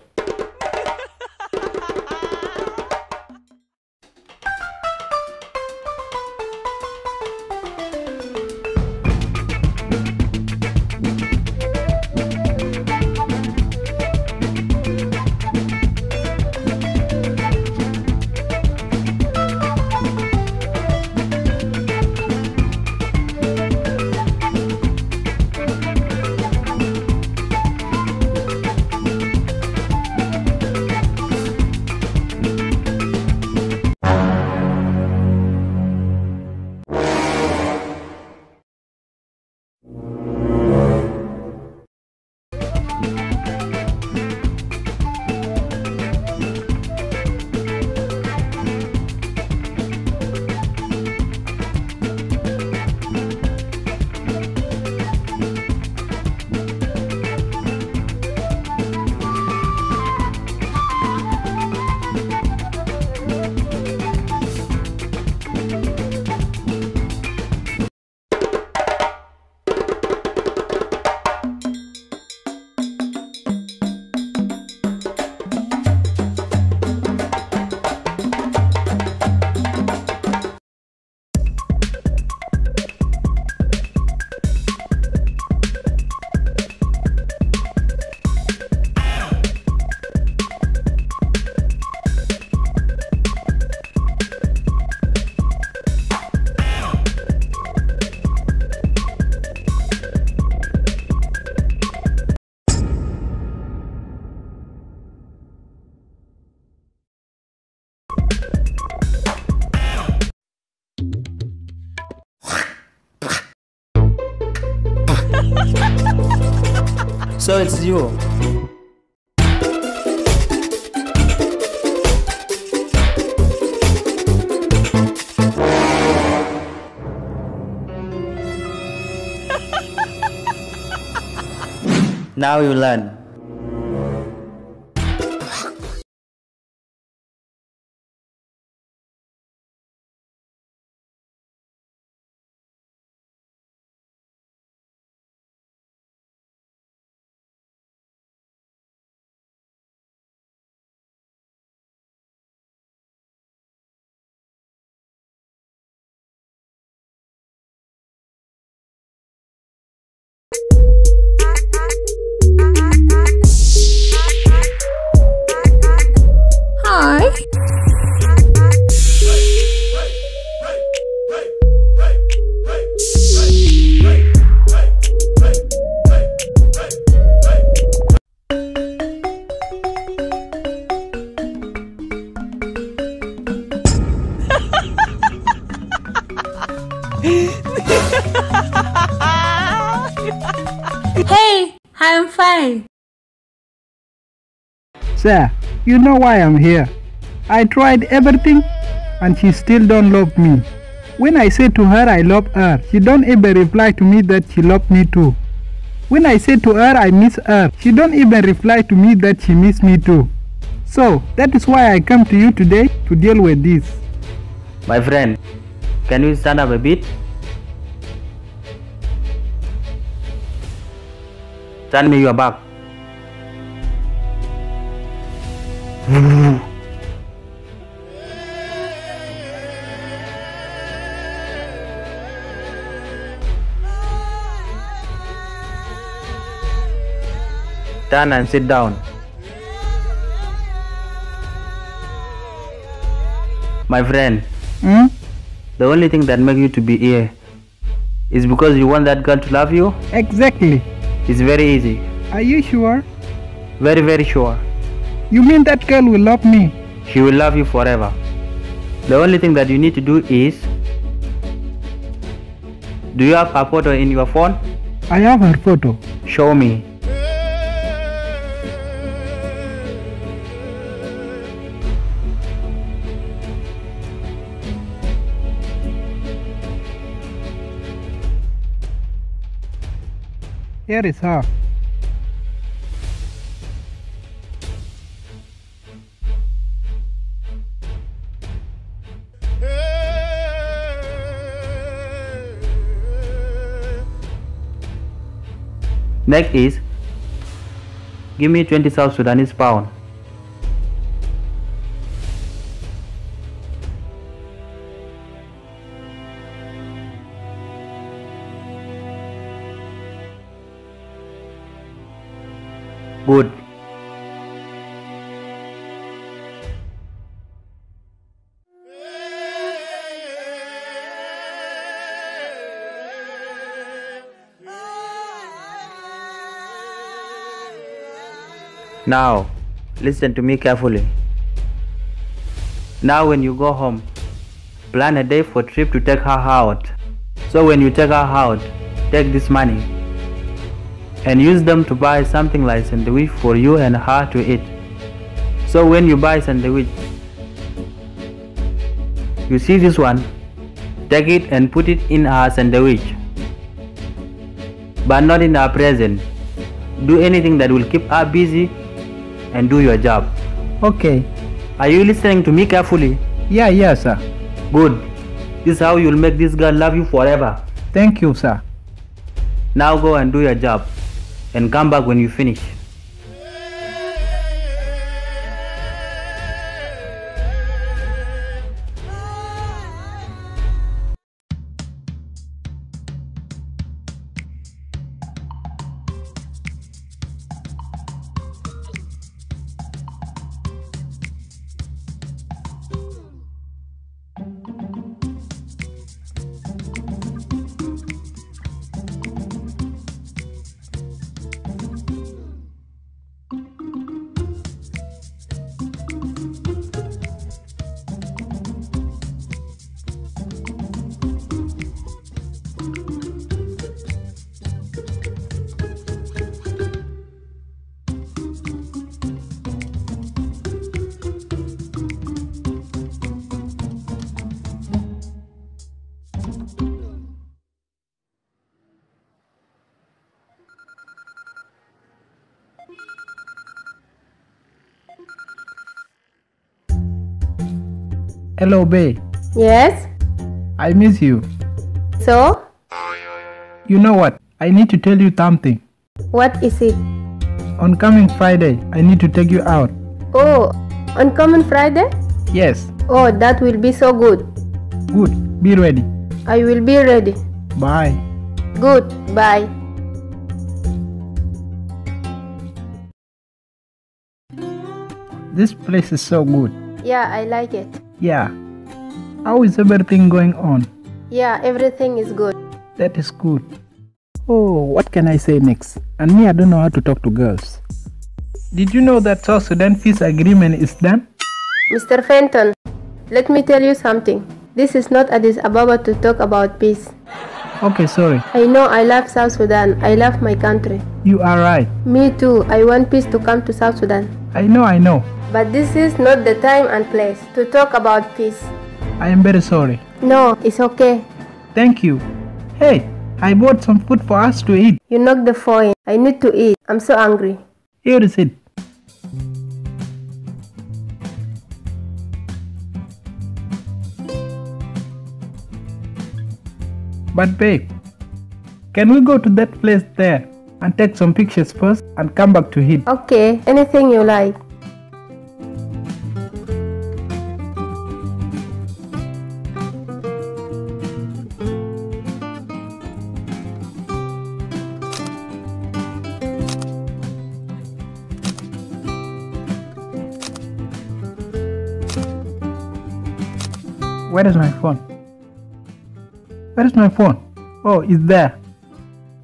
Now you learn. Sir, you know why I'm here. I tried everything and she still don't love me. When I say to her I love her, she don't even reply to me that she love me too. When I say to her I miss her, she don't even reply to me that she miss me too. So, that is why I come to you today to deal with this. My friend, can you stand up a bit? Turn me your back. Turn and sit down. My friend, Hmm? the only thing that makes you to be here is because you want that girl to love you? Exactly. It's very easy. Are you sure? Very, very sure. You mean that girl will love me? She will love you forever. The only thing that you need to do is Do you have her photo in your phone? I have her photo. Show me. Here is her. Next is Give me 20 South Sudanese pound. Good. Now, listen to me carefully. Now when you go home, plan a day for trip to take her out. So when you take her out, take this money and use them to buy something like sandwich for you and her to eat. So when you buy sandwich, you see this one, take it and put it in her sandwich, but not in her present. Do anything that will keep her busy and do your job. Okay. Are you listening to me carefully? Yeah, yeah, sir. Good. This is how you'll make this girl love you forever. Thank you, sir. Now go and do your job and come back when you finish. Hello, babe. Yes? I miss you. So? You know what? I need to tell you something. What is it? On coming Friday, I need to take you out. Oh, on coming Friday? Yes. Oh, that will be so good. Good. Be ready. I will be ready. Bye. Good. Bye. This place is so good. Yeah, I like it. Yeah. How is everything going on? Yeah, everything is good. That is good. Oh, what can I say next? And me, I don't know how to talk to girls. Did you know that South Sudan peace agreement is done? Mr. Penton, let me tell you something. This is not Addis Ababa to talk about peace. Okay, sorry. I know I love South Sudan. I love my country. You are right. Me too. I want peace to come to South Sudan. I know, I know. But this is not the time and place to talk about peace. I am very sorry. No, it's okay. Thank you. Hey, I bought some food for us to eat. You knocked the phone. I need to eat. I'm so hungry. Here is it. But babe, can we go to that place there and take some pictures first and come back to eat? Okay, anything you like. Where is my phone? Where is my phone? Oh, it's there.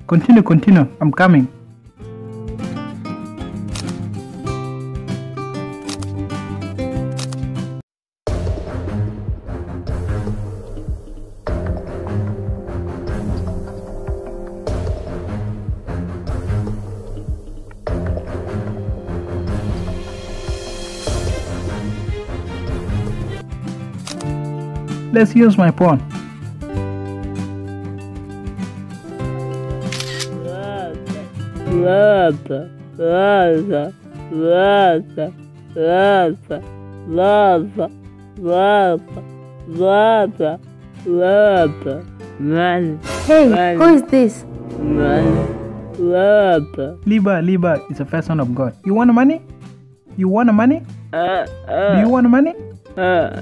Continue, continue. I'm coming. Let's use my phone. Lata, lata, lata, lata, lata, lata, lata, lata, man. Hey, who is this? Man, lata. Liba, Liba is a person of God. You want money? You want money? Uh, Do you want money? uh,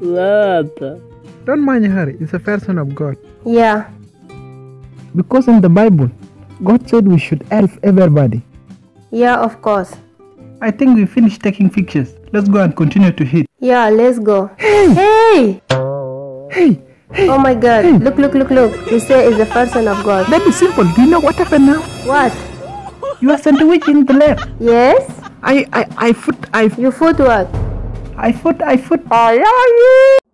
lata. Don't mind her. It's a person of God. Yeah. Because in the Bible, God said we should help everybody. Yeah, of course. I think we finished taking pictures. Let's go and continue to hit. Yeah, let's go. Hey! Hey! Hey! Hey! Oh my god. Look, look, look, look. You say is a person of God. That is simple. Do you know what happened now? What? You are sandwich in the left. Yes? I, I, I foot, I, You foot what? I foot, I foot. I love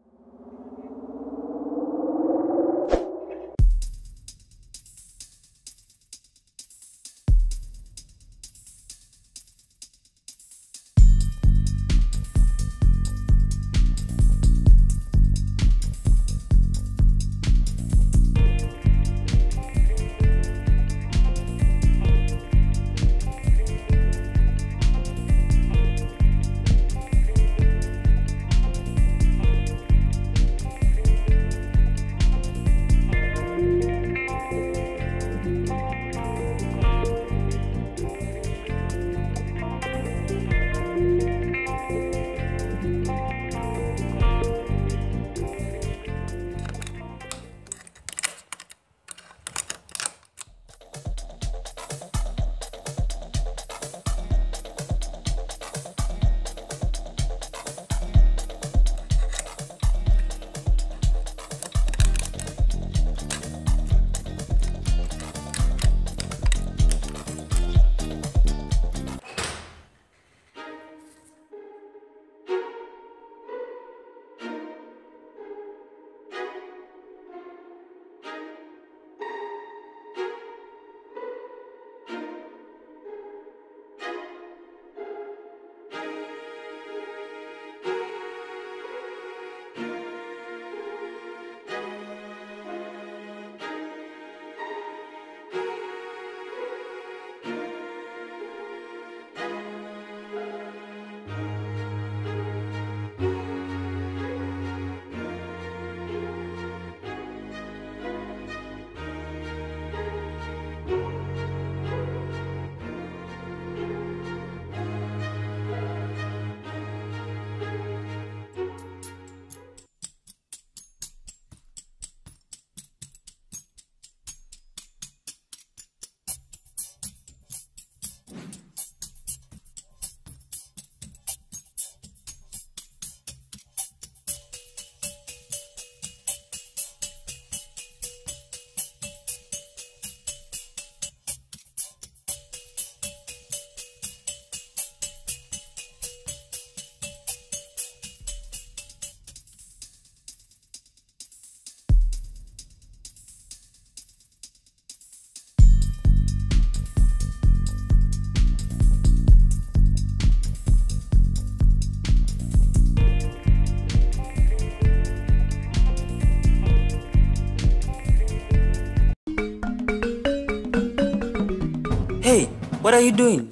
what are you doing?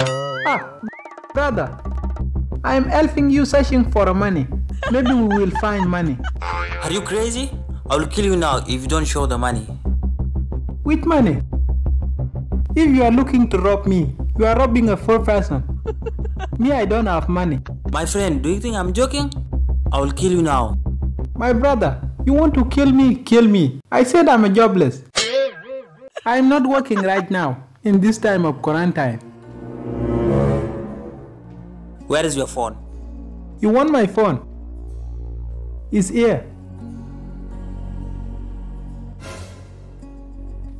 Ah, brother. I'm helping you searching for money. Maybe we will find money. Are you crazy? I will kill you now if you don't show the money. With money? If you are looking to rob me, you are robbing a poor person. me, I don't have money. My friend, do you think I'm joking? I will kill you now. My brother, you want to kill me? Kill me. I said I'm a jobless. I'm not working right now in this time of quarantine. Where is your phone? You want my phone? It's here.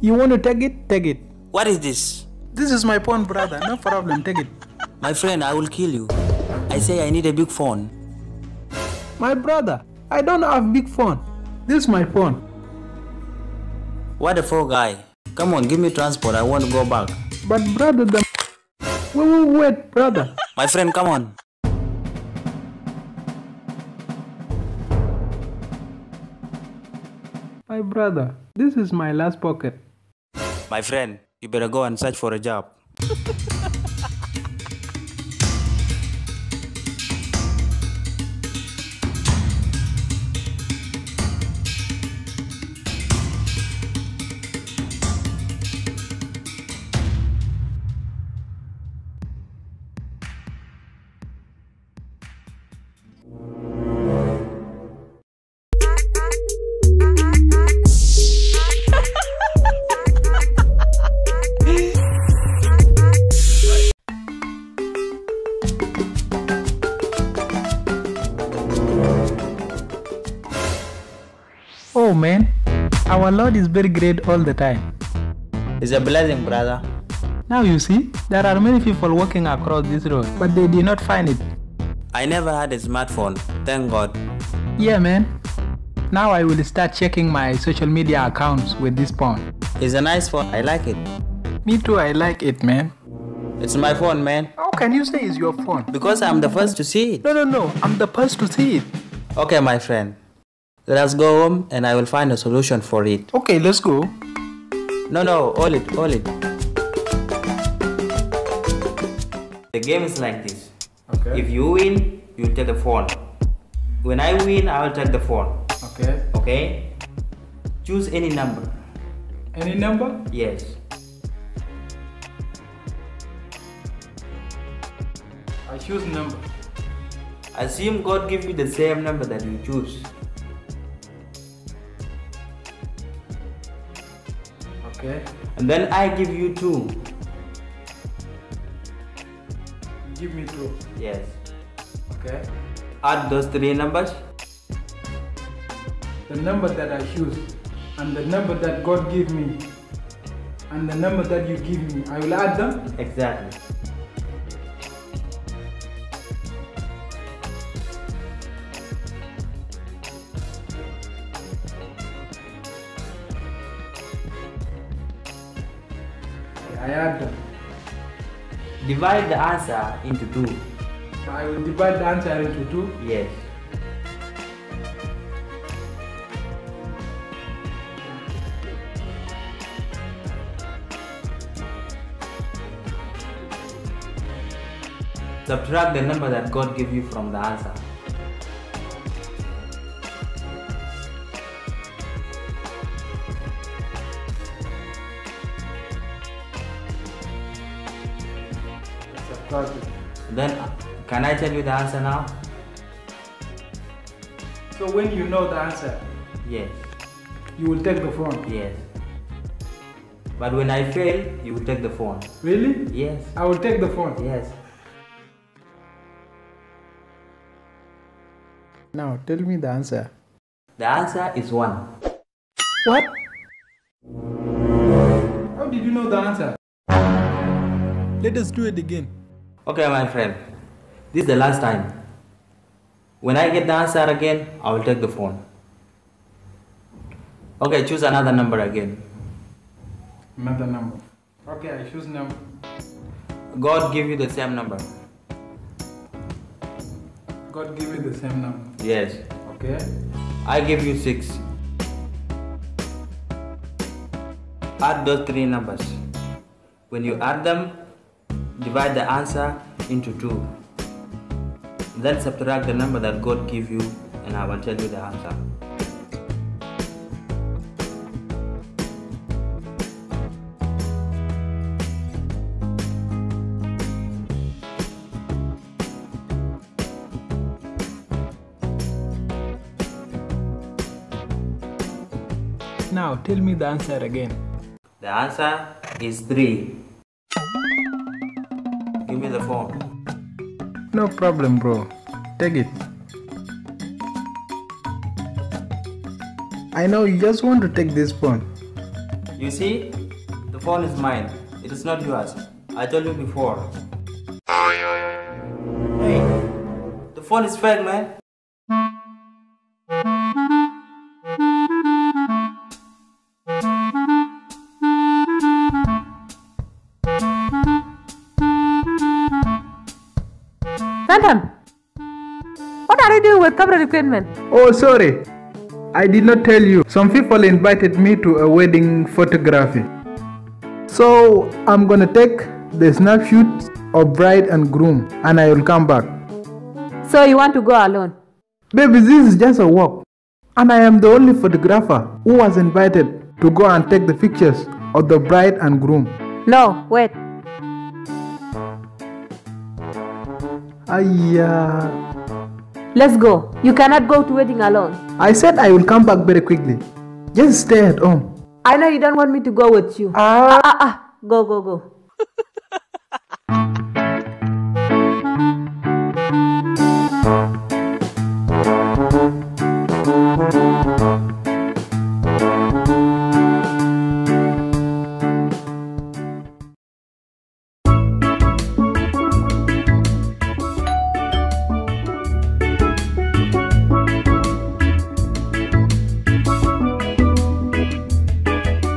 You want to take it? Take it. What is this? This is my phone, brother. No problem. Take it. My friend, I will kill you. I say I need a big phone. My brother, I don't have big phone. This is my phone. What a poor guy. Come on, give me transport. I want to go back. But brother, the wait, wait, wait, brother. My friend, come on. My brother, this is my last pocket. My friend, you better go and search for a job. is very great all the time. It's a blessing, brother. Now you see, there are many people walking across this road, but they did not find it. I never had a smartphone. Thank God. Yeah, man. Now I will start checking my social media accounts with this phone. It's a nice phone. I like it. Me too, I like it, man. It's my phone, man. How can you say it's your phone? Because I'm the first to see it. No, no, no. I'm the first to see it. Okay, my friend. Let us go home and I will find a solution for it. Okay, let's go. No, no, hold it, hold it. The game is like this. Okay. If you win, you take the phone. When I win, I will take the phone. Okay. Okay? Choose any number. Any number? Yes. I choose number. Assume God give you the same number that you choose. Okay. And then I give you two. Give me two. Yes. Okay. Add those three numbers. The number that I choose and the number that God give me and the number that you give me, I will add them. Exactly. I add them. Divide the answer into two. I will divide the answer into two. Yes. Subtract the number that God gave you from the answer. Subtract it. Then, uh, can I tell you the answer now? So when you know the answer, Yes. you will take the phone. Yes. But when I fail, you will take the phone. Really? Yes. I will take the phone. Yes. Now tell me the answer. The answer is one. What? How did you know the answer? Let us do it again. Okay, my friend. This is the last time. When I get the answer again, I will take the phone. Okay, choose another number again. Another number. Okay, I choose number. God give you the same number. God give you the same number. Yes. Okay. I give you six. Add those three numbers. When you add them, divide the answer into two. Then subtract the number that God give you and I will tell you the answer. Now tell me the answer again. The answer is 3. Me the phone. No problem, bro. Take it. I know you just want to take this phone. You see, the phone is mine. It is not yours. I told you before. Hey, the phone is fake, man. What are you doing with camera equipment? Oh, sorry. I did not tell you. Some people invited me to a wedding photography. So I'm gonna take the snapshot of bride and groom and I will come back. So you want to go alone? Baby, this is just a walk. And I am the only photographer who was invited to go and take the pictures of the bride and groom. No, wait. Ayya. Let's go. You cannot go to wedding alone. I said I will come back very quickly. Just stay at home. I know you don't want me to go with you. Ah, ah, ah. Go, go, go.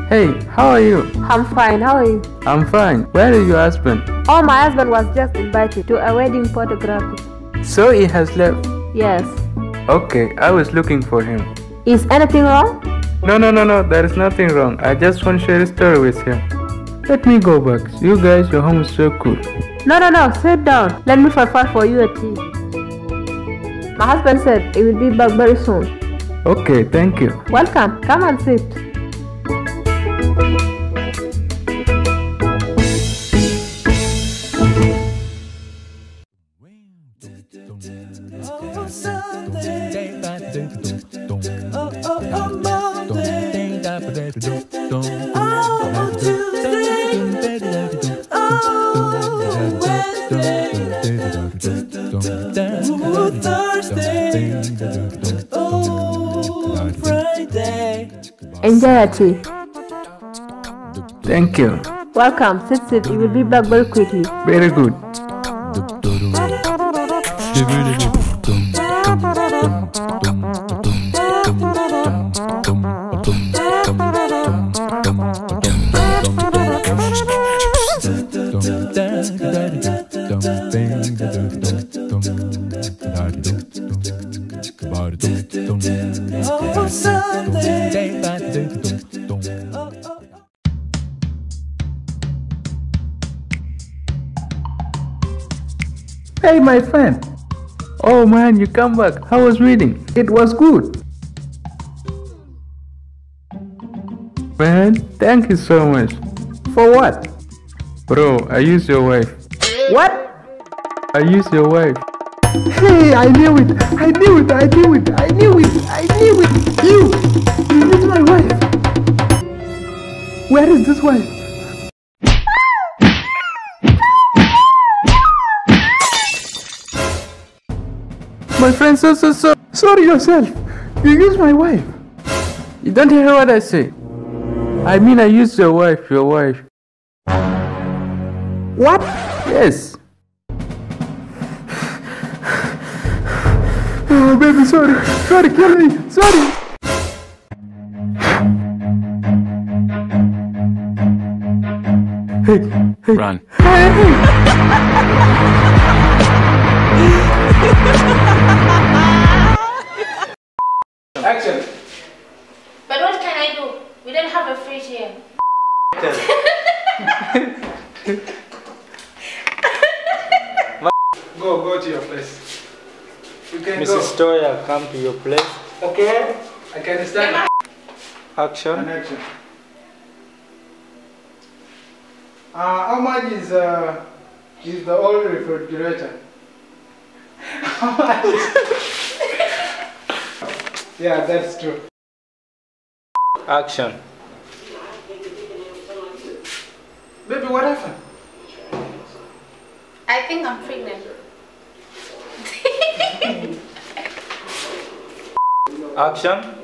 Hey, how are you? I'm fine. How are you? I'm fine. Where is your husband? Oh, my husband was just invited to a wedding photography. So he has left. Yes. Okay, I was looking for him. Is anything wrong? No, no, no, no, there is nothing wrong. I just want to share a story with him. Let me go back. You guys, your home is so cool. No, no, no. Sit down. Let me prepare for you a tea. My husband said he will be back very soon. Okay, thank you. Welcome. Come and sit. Thank you. Welcome. Sit, sit. He will be back very quickly. Very good. You come back. How was reading? It was good. Man, thank you so much. For what? Bro, I used your wife. What? I used your wife. Hey, I knew it. I knew it. I knew it. I knew it. I knew it. You. You is my wife. Where is this wife? My friend, so, so, so. Sorry yourself. You used my wife. You don't hear what I say. I mean, I used your wife, your wife. What? Yes. Oh, baby, sorry. Sorry, kill me. Sorry. Hey, hey. Run. Action. But what can I do? We don't have a fridge here. Go, go to your place. You can Mrs. go. Toya, come to your place. Okay. I can start. Action. An action. Uh, how much is uh, is the old refrigerator? How much? yeah, that's true. Action. Baby, what happened? I think I'm pregnant. Action.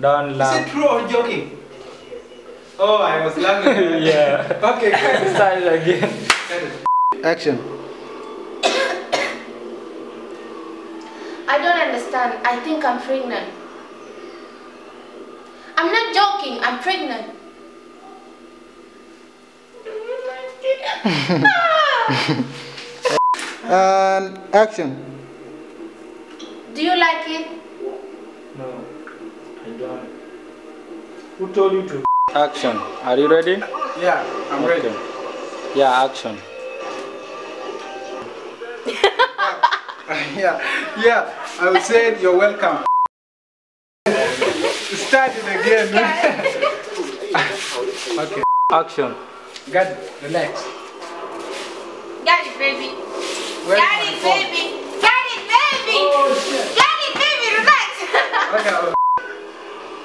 Don't Is it true or joking? Oh, I was laughing. yeah. Okay, good. Start it again. Action. I don't understand. I think I'm pregnant. I'm not joking. I'm pregnant. And action. Do you like it? No, I don't. Who told you to? Action. Are you ready? Yeah, I'm ready. Yeah, action. yeah, yeah. I would say you're welcome. Start it again. okay. Action. Got it. Relax. Got it, baby. Where's Got it, phone? baby. Got it, baby. Oh, Got it, baby. Relax. Okay. okay.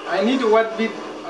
I need to what bit.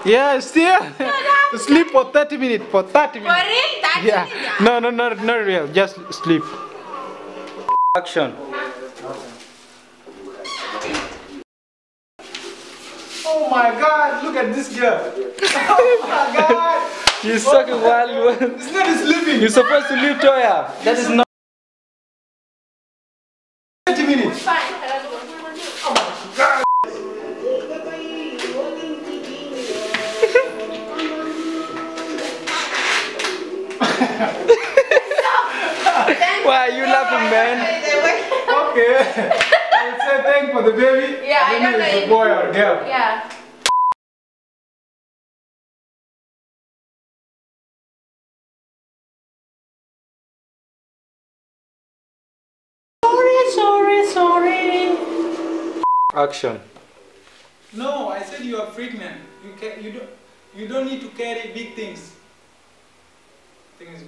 Still? Yeah, still. sleep for 30 minutes. For 30 For minutes. real? That Yeah. is- No, no, no, not real. Just sleep. Action. Oh my god, look at this girl. Oh my god. She's sucking while you. It's not sleeping. You're supposed to leave Toya. That is not. Action. No, I said you are pregnant. You can, you don't you don't need to carry big things. Things